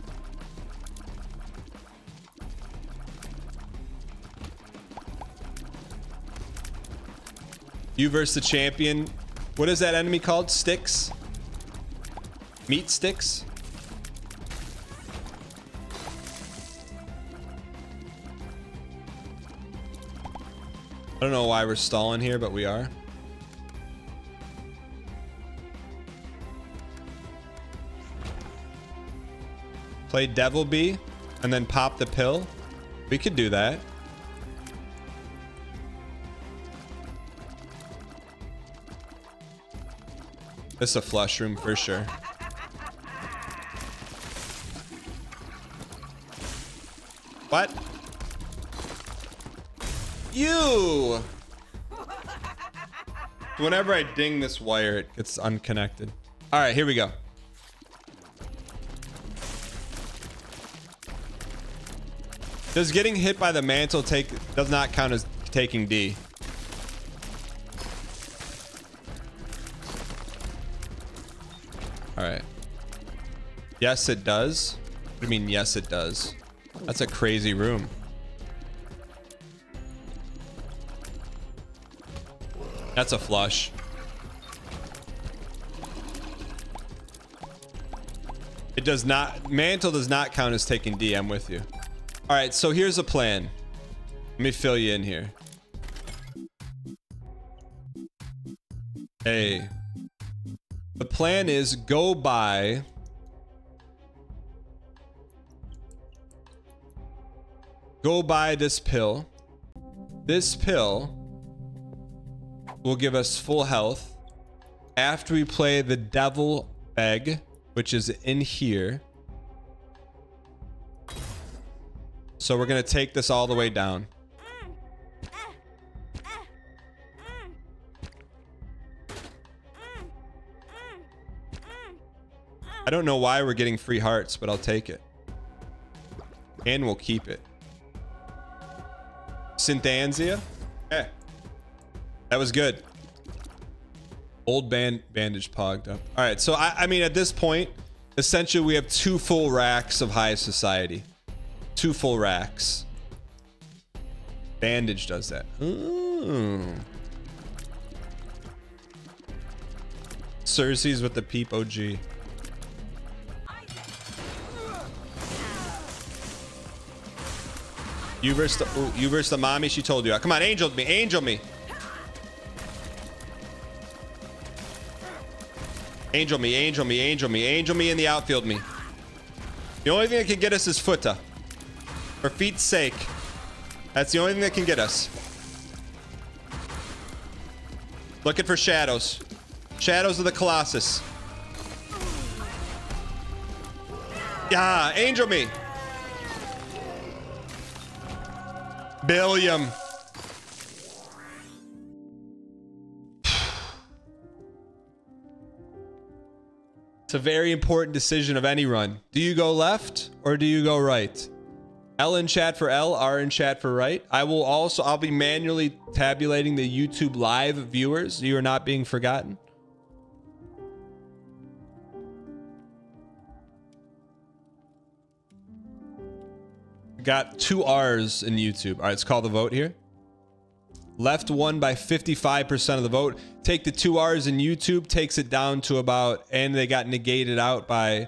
S1: You versus the champion. What is that enemy called? Sticks? Meat sticks? I don't know why we're stalling here, but we are. Play Devil Bee and then pop the pill. We could do that. It's a flush room for sure. What? You! Whenever I ding this wire, it gets unconnected. All right, here we go. Does getting hit by the mantle take does not count as taking D? All right. Yes, it does. You mean, yes, it does? That's a crazy room. That's a flush. It does not, mantle does not count as taking D. I'm with you. All right, so here's a plan. Let me fill you in here. Hey. The plan is go buy Go buy this pill. This pill will give us full health after we play the devil egg, which is in here. So we're gonna take this all the way down. I don't know why we're getting free hearts, but I'll take it. And we'll keep it. Synthansia? Yeah. That was good. Old band bandage pogged up. All right, so I, I mean, at this point, essentially we have two full racks of high society. Two full racks. Bandage does that. Ooh. Cersei's with the peep OG. You versus the ooh, you versus the mommy. She told you. Come on, angel me, angel me. Angel me, angel me, angel me, angel me in the outfield me. The only thing that can get us is Futa. For feet's sake. That's the only thing that can get us. Looking for shadows. Shadows of the Colossus. Yeah, angel me. Billiam. It's a very important decision of any run. Do you go left or do you go right? L in chat for L, R in chat for right. I will also, I'll be manually tabulating the YouTube live viewers. You are not being forgotten. Got two R's in YouTube. All right, let's call the vote here. Left won by 55% of the vote. Take the two R's in YouTube, takes it down to about, and they got negated out by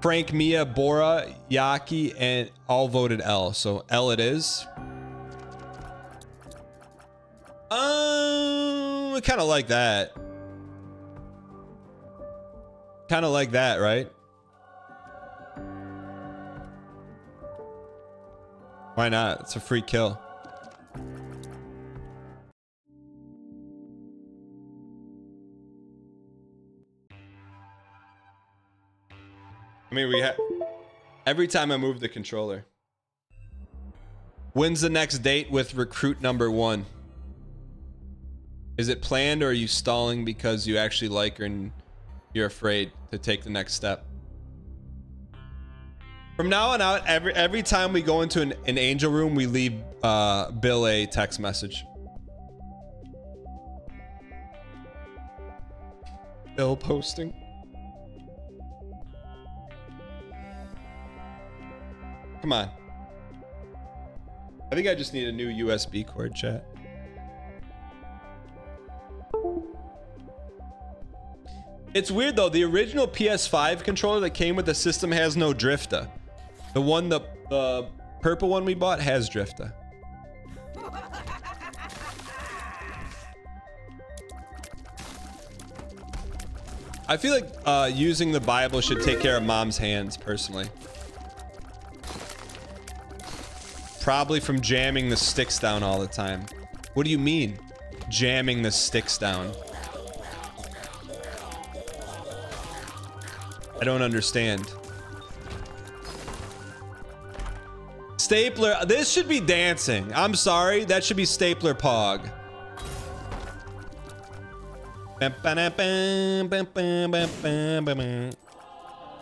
S1: Frank, Mia, Bora, Yaki, and all voted L. So L it is. Um, kind of like that. Kind of like that, right? Why not? It's a free kill. Mean, we have every time I move the controller. When's the next date with recruit number one? Is it planned or are you stalling because you actually like her and you're afraid to take the next step? From now on out, every every time we go into an, an angel room, we leave uh, Bill a text message. Bill posting. Come on. I think I just need a new USB cord chat. It's weird though, the original PS5 controller that came with the system has no drifter. The one, the, the purple one we bought has drifter. I feel like uh, using the Bible should take care of mom's hands, personally. Probably from jamming the sticks down all the time. What do you mean? Jamming the sticks down. I don't understand. Stapler, this should be dancing. I'm sorry, that should be Stapler Pog.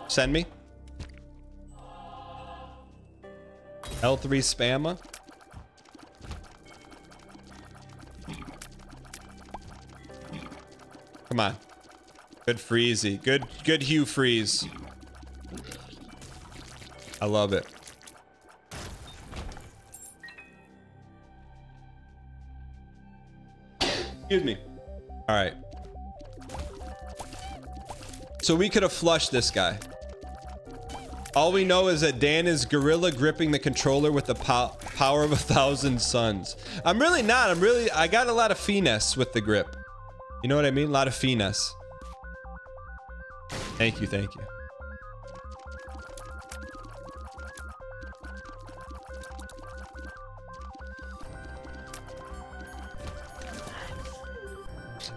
S1: Send me. L3 spammer. Come on. Good freezy. Good good Hugh freeze. I love it. Excuse me. All right. So we could have flushed this guy. All we know is that Dan is gorilla gripping the controller with the pow power of a thousand suns. I'm really not. I'm really, I got a lot of finesse with the grip. You know what I mean? A lot of finesse. Thank you, thank you.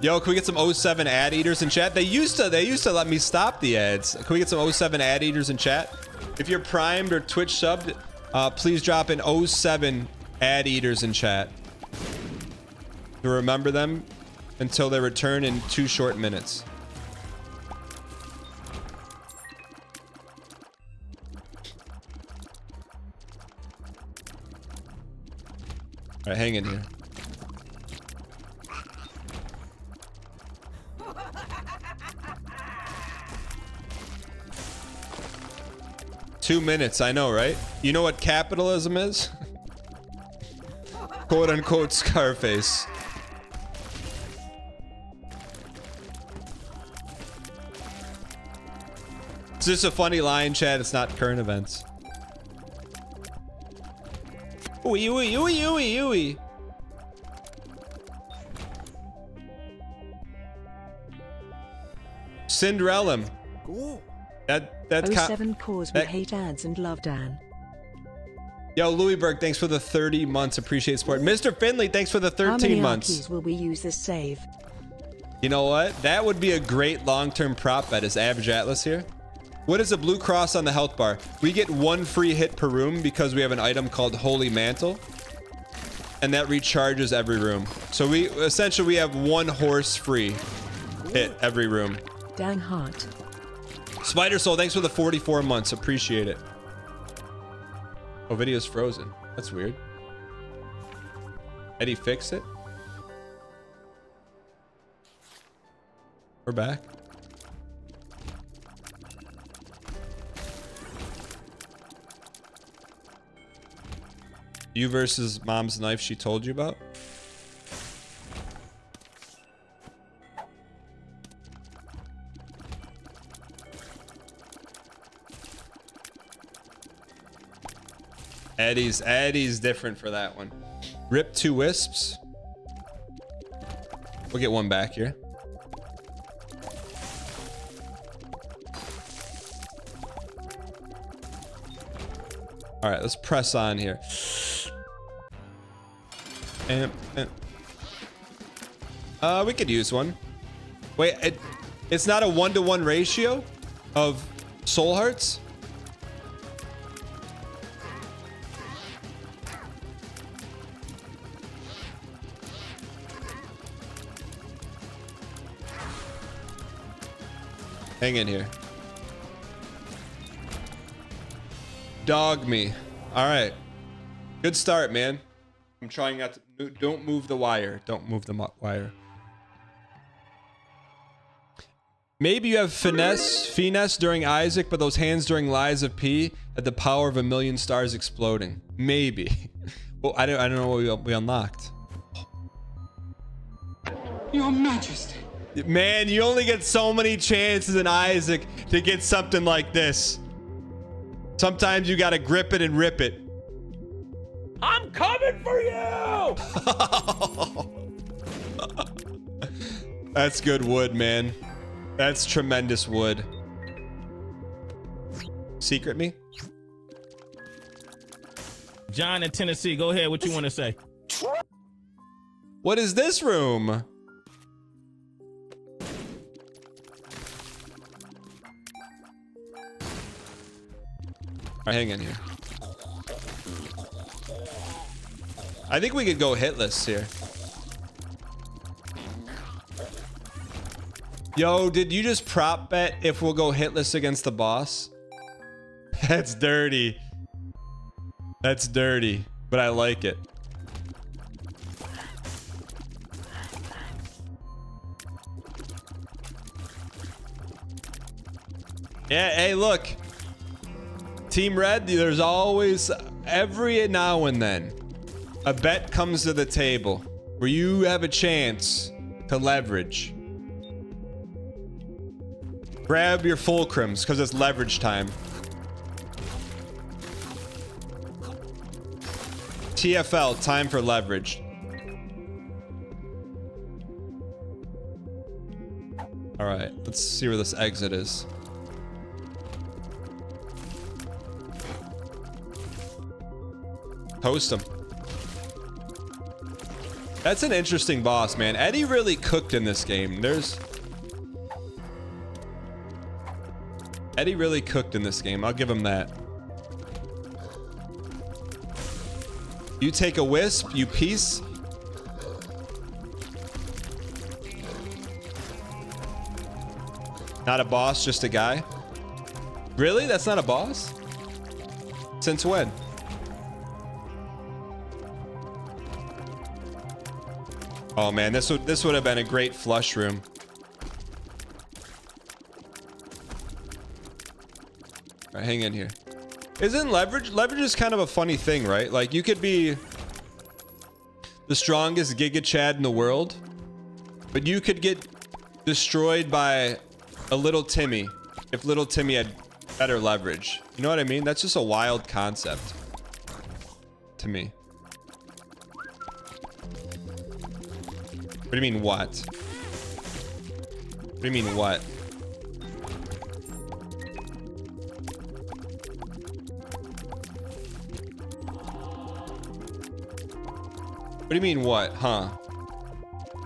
S1: Yo, can we get some 07 ad eaters in chat? They used to they used to let me stop the ads. Can we get some 07 ad eaters in chat? If you're primed or Twitch subbed, Uh, please drop in 07 ad eaters in chat. To remember them until they return in two short minutes. All right, hang in here. Two minutes, I know, right? You know what capitalism is? Quote unquote Scarface. It's just a funny line, Chad. It's not current events. Ooey, ooey, ooey, ooey, ooey. Cinderella.
S4: Go.
S1: That that's co-
S3: 07 cause we
S1: that-
S3: hate ads and love Dan.
S1: Yo, Louisburg, thanks for the 30 months. Appreciate support. Mr. Finley, thanks for the 13
S3: How
S1: 13
S3: many
S1: months.
S3: Will we use this save?
S1: You know what? That would be a great long-term prop bet. Is Average Atlas here? What is a blue cross on the health bar? We get one free hit per room because we have an item called Holy Mantle. And that recharges every room. So we essentially we have one horse free hit every room.
S3: Dang heart.
S1: Spider Soul, thanks for the 44 months. Appreciate it. Oh, video's frozen. That's weird. Eddie fix it? We're back. You versus mom's knife she told you about? Eddie's Eddie's different for that one. Rip two wisps. We'll get one back here. All right, let's press on here. And, and uh, we could use one. Wait, it, it's not a one to one ratio of soul hearts. Hang in here. Dog me. All right. Good start, man. I'm trying not to. Don't move the wire. Don't move the wire. Maybe you have finesse, finesse during Isaac, but those hands during Lies of P had the power of a million stars exploding. Maybe. [LAUGHS] well, I don't. I don't know what we, we unlocked.
S8: Your Majesty.
S1: Man, you only get so many chances in Isaac to get something like this. Sometimes you gotta grip it and rip it.
S8: I'm coming for you! [LAUGHS]
S1: That's good wood, man. That's tremendous wood. Secret me?
S6: John in Tennessee, go ahead. What you want to say?
S1: What is this room? Right, hang in here. I think we could go hitless here. Yo, did you just prop bet if we'll go hitless against the boss? [LAUGHS] That's dirty. That's dirty, but I like it. Yeah, hey, look. Team Red, there's always, every now and then, a bet comes to the table where you have a chance to leverage. Grab your fulcrums because it's leverage time. TFL, time for leverage. All right, let's see where this exit is. Post him. That's an interesting boss, man. Eddie really cooked in this game. There's... Eddie really cooked in this game. I'll give him that. You take a wisp, you piece. Not a boss, just a guy. Really? That's not a boss? Since when? Oh man, this would this would have been a great flush room. Right, hang in here. Isn't leverage leverage is kind of a funny thing, right? Like you could be the strongest Giga Chad in the world, but you could get destroyed by a little Timmy if little Timmy had better leverage. You know what I mean? That's just a wild concept to me. What do you mean what? What do you mean what? What do you mean what, huh?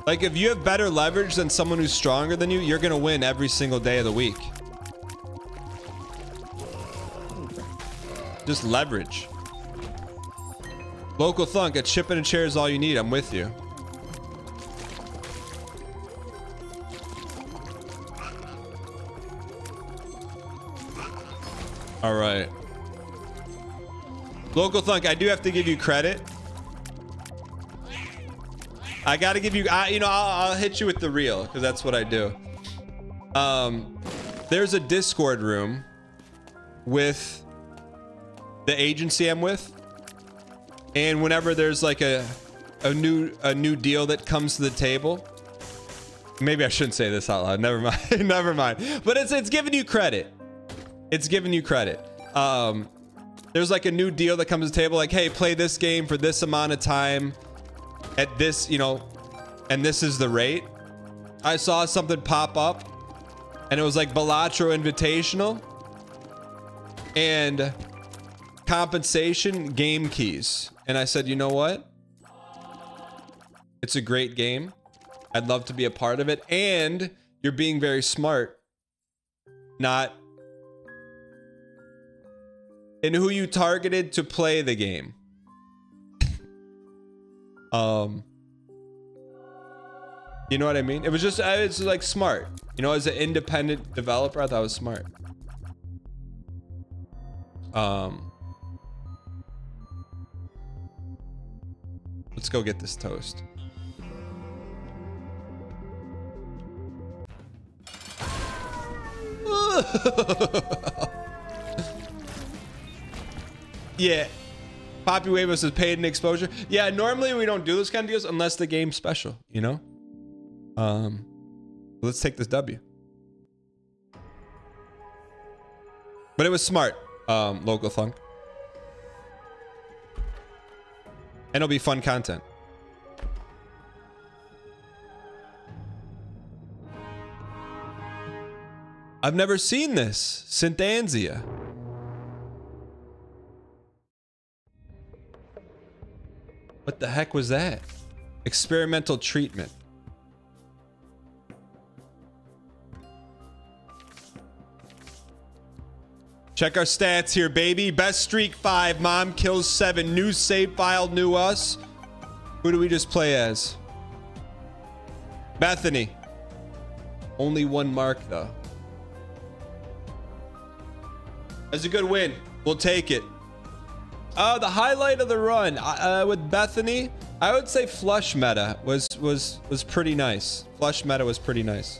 S1: Like if you have better leverage than someone who's stronger than you, you're gonna win every single day of the week. Just leverage. LocalThunk, a chip and a chair is all you need. I'm with you. All right. LocalThunk, I do have to give you credit. I got to give you, I, you know, I'll, I'll hit you with the real because that's what I do. Um, there's a Discord room with the agency I'm with, and whenever there's like a a new a new deal that comes to the table, maybe I shouldn't say this out loud. Never mind. [LAUGHS] Never mind. But it's it's giving you credit. It's giving you credit. Um, there's like a new deal that comes to the table, like, hey, play this game for this amount of time at this, you know, and this is the rate. I saw something pop up and it was like Balatro Invitational and compensation game keys. And I said, you know what? It's a great game. I'd love to be a part of it. And you're being very smart, not in who you targeted to play the game. um, you know what I mean? It was just, it's like smart. You know, as an independent developer, I thought it was smart. Um, let's go get this toast. [LAUGHS] yeah. Poppy Huevos is paid in exposure. Yeah, normally we don't do those kind of deals unless the game's special, you know? Um, let's take this W. But it was smart, um, LocalThunk. And it'll be fun content. I've never seen this. Synthansia. What the heck was that? Experimental treatment. Check our stats here, baby. Best streak five. Mom kills seven. New save file. New us. Who do we just play as? Bethany. Only one mark though. That's a good win. We'll take it. Uh, the highlight of the run uh, with Bethany, I would say flush meta was was was pretty nice. Flush meta was pretty nice.